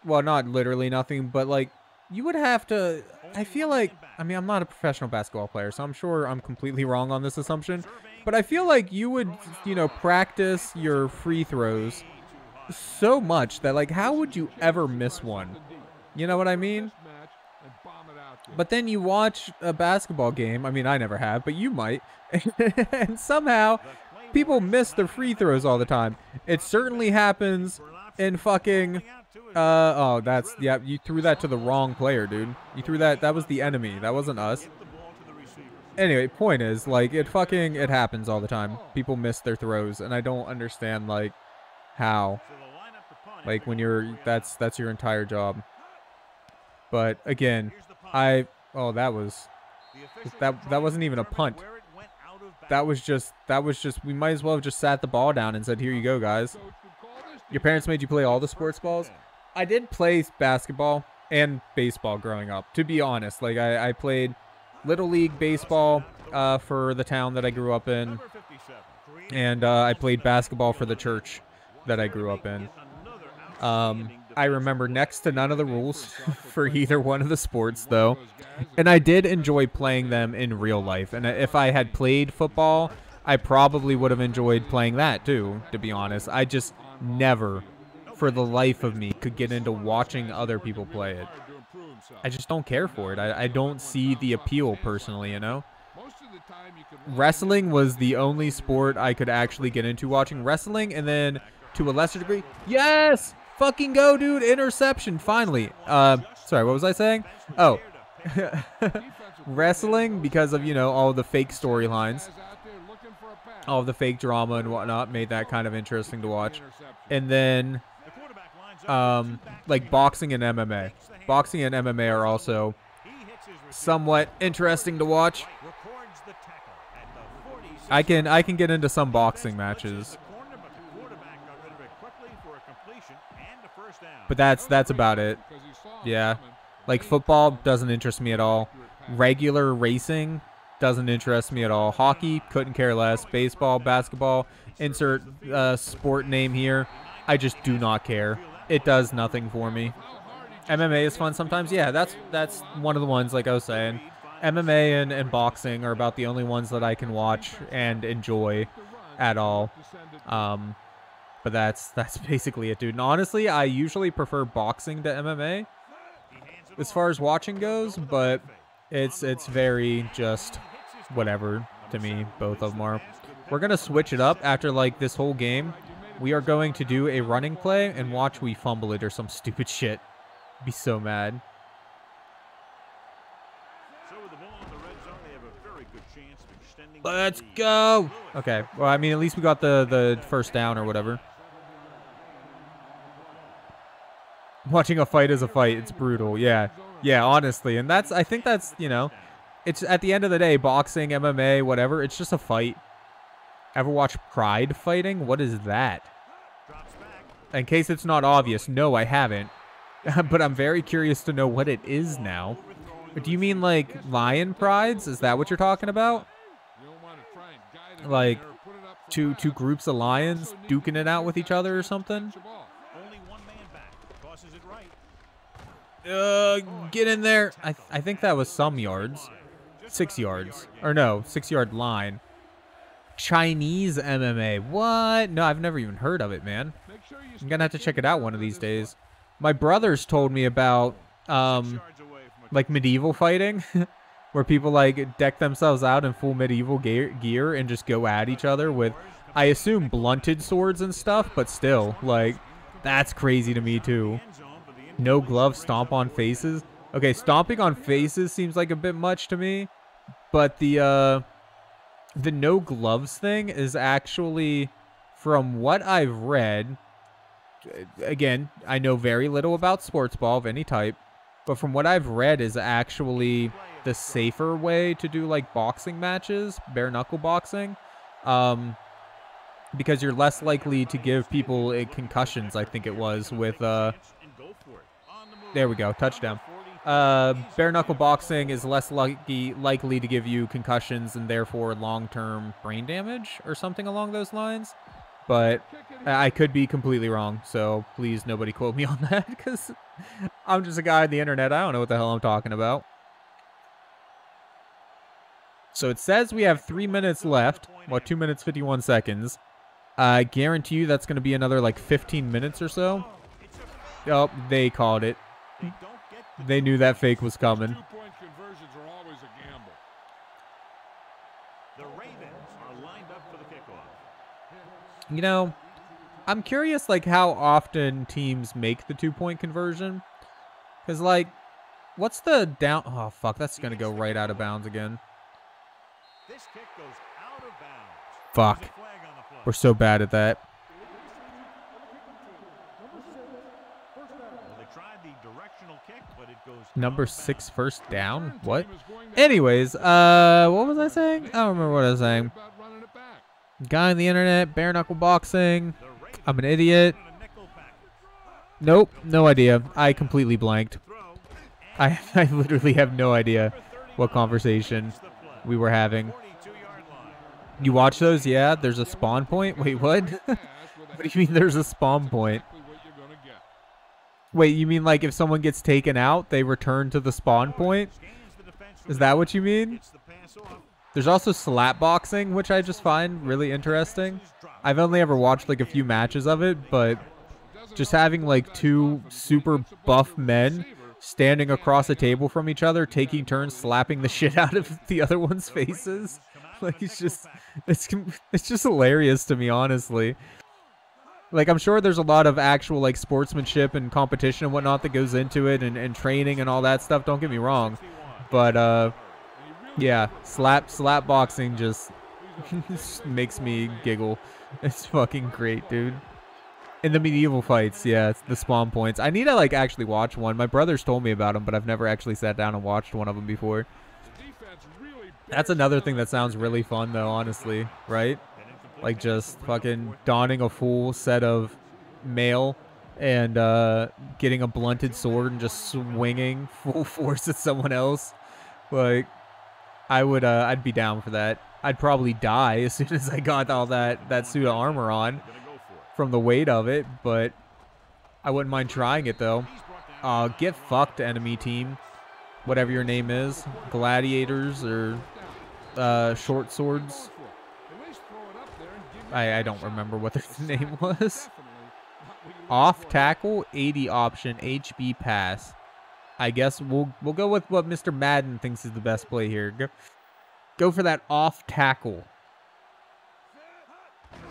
Well, not literally nothing, but like you would have to. I feel like. I mean, I'm not a professional basketball player, so I'm sure I'm completely wrong on this assumption. But I feel like you would, you know, practice your free throws so much that like, how would you ever miss one? You know what I mean? But then you watch a basketball game. I mean, I never have, but you might. *laughs* and somehow people miss their free throws all the time. It certainly happens in fucking uh oh, that's yeah, you threw that to the wrong player, dude. You threw that that was the enemy. That wasn't us. Anyway, point is like it fucking it happens all the time. People miss their throws and I don't understand like how like when you're that's that's your entire job. But again, I oh that was that that wasn't even a punt. That was just that was just we might as well have just sat the ball down and said, "Here you go, guys." Your parents made you play all the sports balls? I did play basketball and baseball growing up. To be honest, like I, I played little league baseball uh, for the town that I grew up in, and uh, I played basketball for the church that I grew up in. Um, I remember next to none of the rules for *laughs* either one of the sports, though, and I did enjoy playing them in real life. And if I had played football, I probably would have enjoyed playing that too. To be honest, I just never, for the life of me, could get into watching other people play it. hard to improve himself. I just don't care for it. I, I don't see the appeal personally, you know? Most of the time you can Wrestling was the only sport I could actually get into watching wrestling, and then to a lesser degree, yes! Fucking go, dude! Interception, finally. Uh, sorry, what was I saying? Oh. *laughs* wrestling, because of, you know, all the fake storylines, all the fake drama and whatnot, made that kind of interesting to watch. And then, um, like boxing and MMA. Boxing and MMA are also somewhat interesting to watch. I can I can get into some boxing matches, but that's that's about it. Yeah. Like football doesn't interest me at all. Regular racing doesn't interest me at all. Hockey couldn't care less. Baseball, basketball, insert uh, sport name here. I just do not care. It does nothing for me. MMA is fun sometimes. Yeah, that's that's one of the ones like I was saying. MMA and, and boxing are about the only ones that I can watch and enjoy at all. Um, but that's that's *laughs* basically it, dude. And honestly, I usually prefer boxing to MMA as far as watching goes, but it's it's very just whatever to me. Both of them are. We're gonna switch it up after like this whole game. We are going to do a running play and watch we fumble it or some *laughs* stupid shit. Be so mad. Let's go. Okay. Well, I mean, at least we got the the first down or whatever. Watching a fight is a fight. It's brutal. Yeah. Yeah, honestly. And that's I think that's, you know, it's at the end of the day, boxing, MMA, whatever, it's just a fight. Ever watch Pride fighting? What is that? In case it's not obvious, no, I haven't. *laughs* but I'm very curious to know what it is now. Do you mean like lion prides? Is that what you're talking about? Like two two groups of lions duking it out with each other or something? Catch the ball. Uh, get in there. I I think that was some yards, six yards, or no, six yard line. Chinese MMA. What? No, I've never even heard of it, man. I'm gonna have to check it out one of these days. My brothers told me about um like medieval fighting, *laughs* where people like deck themselves out in full medieval gear, gear and just go at each other with, I assume blunted swords and stuff, but still, like, that's crazy to me too. No gloves, stomp on faces. Okay, stomping on faces seems like a bit much to me, but the uh, the no gloves thing is actually, from what I've read, again, I know very little about sports ball of any type, but from what I've read is actually the safer way to do like boxing matches, bare knuckle boxing, um, because you're less likely to give people uh, concussions. I think it was with uh, there we go, touchdown. Uh, bare knuckle boxing is less likely likely to give you concussions and therefore long-term brain damage or something along those lines. But I I could be completely wrong, so please nobody quote me *laughs* on that because I'm just a guy on the internet. I don't know what the hell I'm talking about. So it says we have three minutes left. Well, two minutes, 51 seconds. I guarantee you that's going to be another like 15 minutes or so. Oh, they called it. They knew that fake was coming. Two-point conversions are always a gamble. The Ravens are lined up for the kickoff. You know, I'm curious like how often teams make the two point conversion. Cause like, what's the down? Oh fuck, that's gonna go right out of bounds again. This kick goes out of bounds. Fuck, There's a flag on the play. we're so bad at that. Well, they tried the directional kick, but it goes Number six first down. What? Anyways, uh, what was I saying? I don't remember what I was saying. Guy on the internet, bare knuckle boxing. I'm an idiot. Nope, no idea. I completely blanked. I *laughs* I literally have no idea what conversation we were having. You watch those? Yeah, there's a spawn point. Wait, what? *laughs* What do you mean there's a spawn point? exactly what you're gonna get. Wait, you mean like if someone gets taken out, they return to the spawn point? Is that what you mean? There's also slap boxing, which I just find really interesting. I've only ever watched like a few matches of it, but just having like two super buff men standing across a table from each other, taking turns slapping the *laughs* shit out of the other one's faces. *laughs* Like it's just it's it's just hilarious to me, honestly. Like I'm sure there's a lot of actual like sportsmanship and competition and whatnot that goes into it and, and training and all that stuff, don't get me wrong. But uh yeah, slap slap boxing just *laughs* makes me giggle. It's fucking great, dude. In the medieval fights, yeah, the spawn points. I need to like actually watch one. My brothers told me about them, but I've never actually sat down and watched one of them before. That's another thing that sounds really fun, though. Honestly, right? Like just fucking donning a full set of mail and uh, getting a blunted sword and just swinging *laughs* full force at someone else. Like, I would, uh, I'd be down for that. I'd probably die *laughs* as soon as I got all that that suit of armor on from the weight of it, but I wouldn't mind trying it though. Uh, get fucked, enemy team. Whatever your name is, gladiators or uh, short swords. At least throw it up there and give I, I don't remember what their *laughs* name was. definitely not what you look Off tackle, 80 option, HB pass. I guess we'll we'll go with what Mr. Madden thinks is the best play here. Go, go for that off tackle. Hand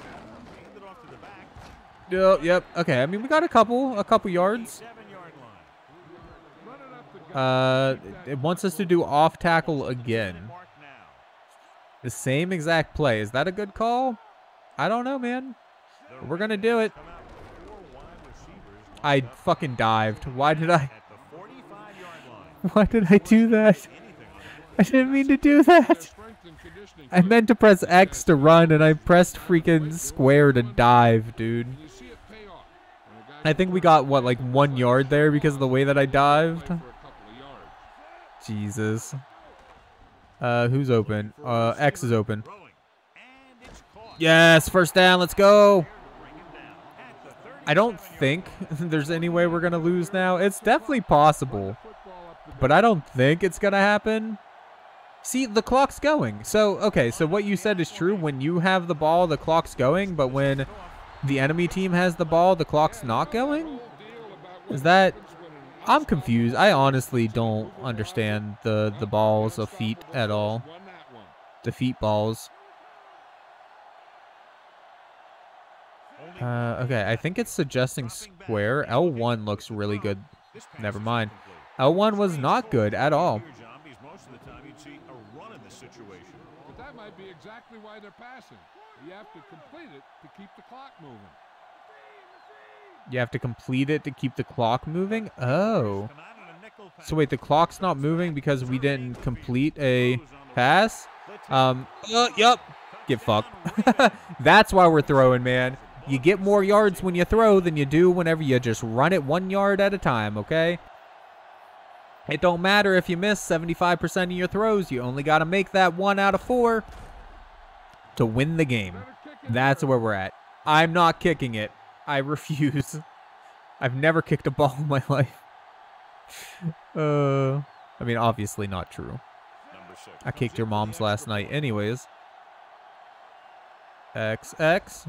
it off to the back. Yep. Okay, I mean we got a couple, a couple yards. Seven-yard line. Run it up the gut. Uh, it wants us to do off tackle again. The same exact play. Is that a good call? I don't know, man. We're gonna do it. I fucking dived. Why did I? at the 45-yard line. Why did I do that? I didn't mean to do that. I meant to press X to run, and I pressed freaking square to dive, dude. I think we got what, like one yard there because of the way that I dived. Jesus. Uh, who's open? Uh, X is open. throwing. And it's caught. Yes, first down. Let's go. Bring him down at the 37 I don't think *laughs* there's any way we're gonna lose now. It's definitely possible, but I don't think it's gonna happen. See, the clock's going. So, okay, so what you said is true. When you have the ball, the clock's going, but when the enemy team has the ball, the clock's not going? Is that. I'm confused. I honestly don't understand the the balls of feet at all. The feet balls. Uh, okay, I think it's suggesting square. L1 looks really good. Never mind. L1 was not good at all. Here, Zombies, most of the time you'd see a run in this situation. But that might be exactly why they're passing. You have to complete it to keep the clock moving. You have to complete it to keep the clock moving? Oh. Come out in a nickel pass. So wait, the clock's not moving because we didn't complete a pass? Um, uh, yup. Get fucked. *laughs* That's why we're throwing, man. You get more yards when you throw than you do whenever you just run it one yard at a time, okay? It don't matter if you miss 75% of your throws. You only got to make that one out of four to win the game. That's where we're at. I'm not kicking it. I *laughs* refuse. I've never kicked a ball *laughs* in my life. Uh, I mean, obviously not true. I kicked your mom's last night, anyways. X X.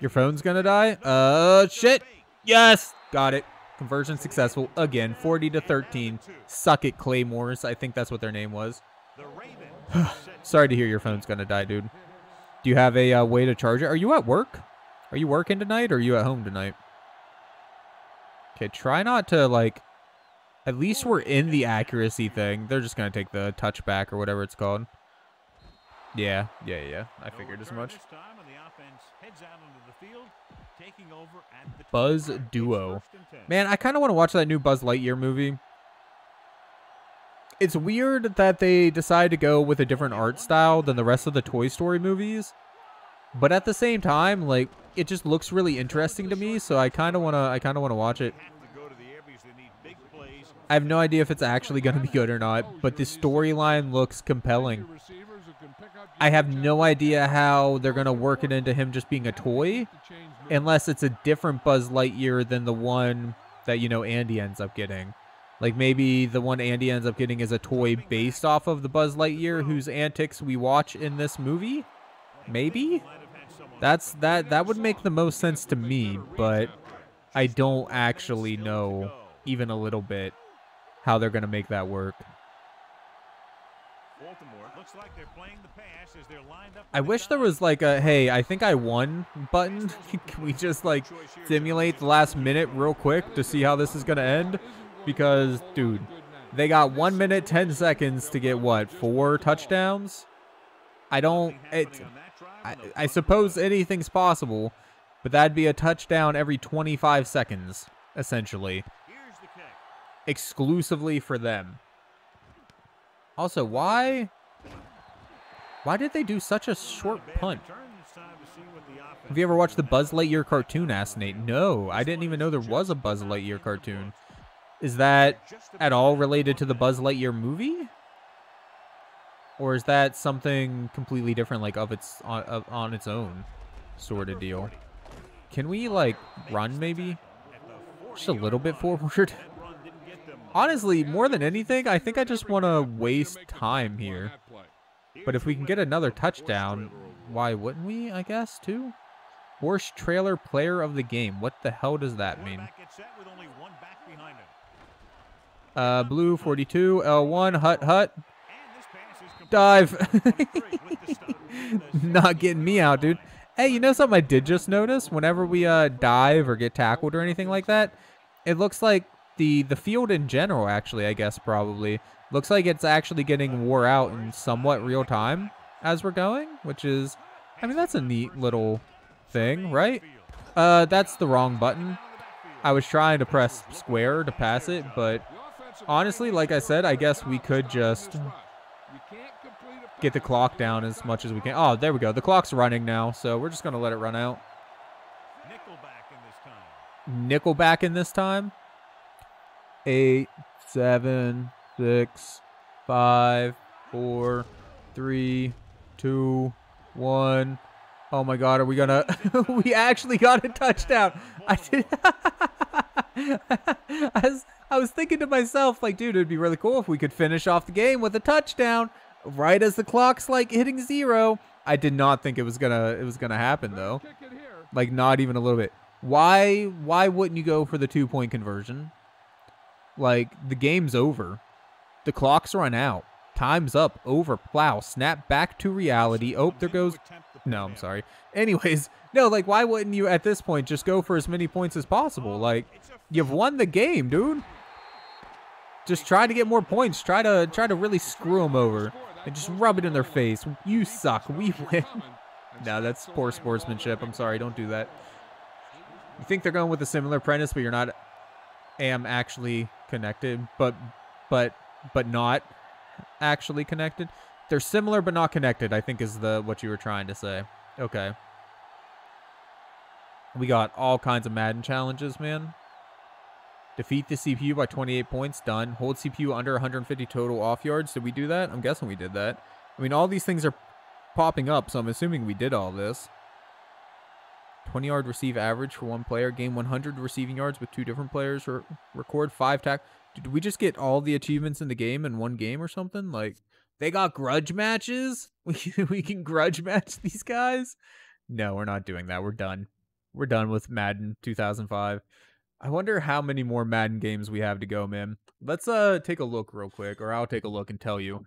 Your phone's gonna die. Uh, shit. Yes, got it. Conversion successful again, 40 to 13. Suck it, Claymores. I think that's what their name was. *sighs* Sorry to hear your phone's gonna die, dude. Do you have a uh, way to charge it? Are you at work? Are you working tonight or are you at home tonight? Okay, try not to like. At least we're in the accuracy thing. They're just gonna take the touchback or whatever it's called. Yeah, yeah, yeah. I figured as much. Buzz 25. It's Duo. first and 10. Man, I kind of want to watch that new Buzz Lightyear movie. It's weird that they decide to go with a different art style than the rest of the Toy Story movies. But at the same time, like it just looks really interesting to me, so I kind of want to I kind of want to watch it. Have to go to the air because they need big plays. I have no idea if it's actually going to be good or not, oh, but the storyline looks compelling. Receivers who can pick up I have no idea how they're going to work it into him just being a toy, to change movement. Unless it's a different Buzz Lightyear than the one that you know Andy ends up getting. Like maybe the one Andy ends up getting is a toy based off of the Buzz Lightyear whose antics we watch in this movie. Maybe that's that that would make the most sense to me, but I don't actually know even a little bit how they're gonna make that work. Baltimore looks like they're playing the pass as they're lined up. I wish there was like a hey, I think I won button. *laughs* Can we just like simulate the last minute real quick to see how this is gonna end? Because dude, they got one minute ten seconds to get what four touchdowns. I don't. It. Happening on that drive, I, I suppose anything's possible, but that'd be a touchdown every 25 seconds, essentially, Here's the kick. exclusively for them. Also, why? Why did they do such a short punt? return this time to see what the offense Have you ever watched the Buzz Lightyear cartoon, asked Nate? No, I didn't even know there was a Buzz Lightyear cartoon. Is that at all related to the Buzz Lightyear movie? Or is that something completely different, like of its on, of, on its own sort of deal? Can we like run maybe just a little bit forward? That run didn't get them much. Honestly, more than anything, I think I just want to waste time here. But if we can get another touchdown, why wouldn't we? I guess too. Horse trailer player of the game. What the hell does that mean? Uh, blue 42, L1, hut hut, dive. 23 with the stop. Not getting me out, dude. Hey, you know something I did just notice? Whenever we uh dive or get tackled or anything like that, it looks like the the field in general, actually, I guess probably looks like it's actually getting wore out in somewhat real time as we're going, which is, I mean, that's a neat little thing, right? Uh, that's the wrong button. I was trying to press square to pass it, but honestly, like I said, I guess we could just get the clock down as much as we can. Oh, there we go. The clock's running now, so we're just gonna let it run out. Nickelback in this time. Eight, seven, six, five, four, three, two, one. Oh my God, are we gonna? *laughs* we actually got a touchdown. I did. *laughs* I was, I was thinking to myself, like, dude, it'd be really cool if we could finish off the game with a touchdown right as the clock's like hitting zero. I did not think it was gonna, it was gonna happen though. Like, not even a little bit. Why, why wouldn't you go for the two point conversion? Like, the game's over. The clock's run out. Time's up. Over. Plow. Snap back to reality. Oh, there goes. No, I'm sorry. Anyways, no, like, why wouldn't you at this point just go for as many points as possible? Like, you've won the game, dude. Just try to get more points. Try to try to really screw them over and just rub it in their face. You suck. We win. *laughs* no, that's poor sportsmanship. I'm sorry. Don't do that. You think they're going with a similar premise, but you're not am actually connected, but but but not actually connected. They're similar but not connected, I think is the what you were trying to say. Okay. We got all kinds of Madden challenges, man. Defeat the CPU by 28 points, done. Hold CPU under 150 total off yards. Did we do that? I'm guessing we did that. I mean, all these things are popping up, so I'm assuming we did all this. 20 yard receive average for one player. Gain 100 receiving yards with two different players. Re- record five tack. Did we just get all the achievements in the game in one game or something? Like, they got grudge matches? *laughs* We, we can grudge match *laughs* these guys? No, we're not doing that. We're done. We're done with Madden 2005. I wonder how many more Madden games we have to go, man. Let's uh take a look real quick, or I'll take a look and tell you.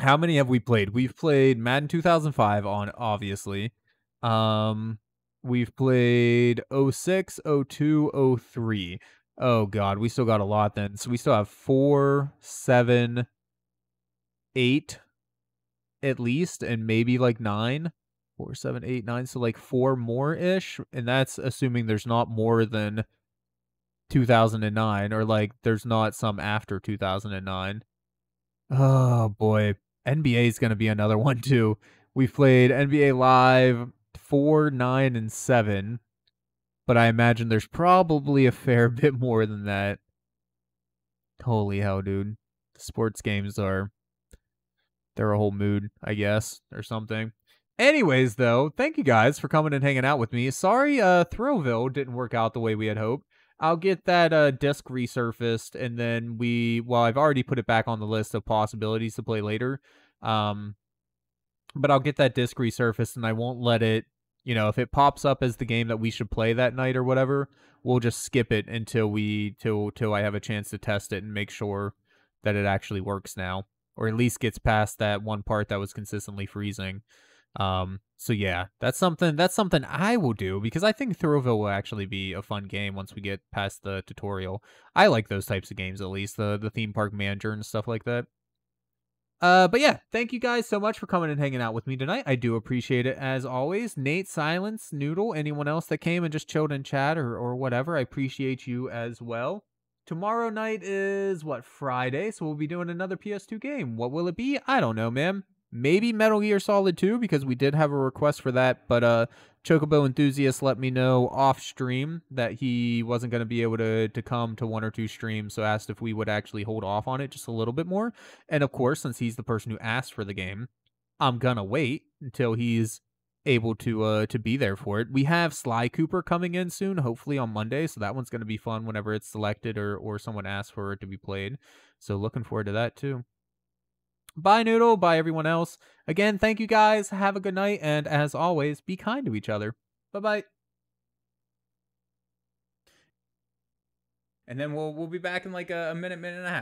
How many have we played? We've played Madden 2005 on, obviously. Um, we've played 06, 02, 03. Oh god, we still got a lot then. So we still have four, seven, eight, at least, and maybe like nine. Four, seven, eight, nine. So like four more ish. And that's assuming there's not more than 2009 or like there's not some after 2009. Oh boy. NBA is to be another *laughs* one too. We've played NBA Live 4, 9, and 7. But I imagine there's probably a fair *laughs* bit more than that. Holy hell, dude. The sports games are they're a whole mood, I guess, or something. Anyways, though, thank you guys for coming and hanging out with me. Sorry, uh, Thrillville didn't work out the way we had hoped. I'll get that uh, disc resurfaced, and then we, well, I've already put it back on the list of possibilities to play later. Um, but I'll get that disc resurfaced, and I won't let it, you know, if it pops up as the game that we should play that night or whatever, we'll just skip it until we, till, till I have a chance to test it and make sure that it actually works now, or at least gets past that one part that was consistently freezing. Um, so yeah, that's something that's something I will do because I think Thrillville will actually be a fun game once we get past the tutorial. I like those types of games at least, the the theme park manager and stuff like that. Uh, but yeah, thank you guys so much for coming and hanging out with me tonight. I do appreciate it as always. Nate, Silence, Noodle, anyone else that came and just chilled in chat or, or whatever, I appreciate you as well. Tomorrow night is what Friday, so we'll be doing another PS2 game. What will it be? I don't know, man maybe Metal Gear Solid 2 because we did have a request for that, but uh Chocobo enthusiast let me know off stream that he wasn't going to be able to to come to one or two streams, so asked if we would actually hold off on it just a little bit more. And of course, since he's the person who asked for the game, I'm going to wait until he's able to uh to be there for it. We have Sly Cooper coming in soon, hopefully on Monday, so that one's going to be fun whenever it's selected or or someone asks for it to be played. So looking forward to that too. Bye, Noodle. Bye, everyone else. Again, thank you guys. Have a good night. And as always, be kind to each other. Bye bye. And then we'll we'll be back in like a, a minute, minute and a half.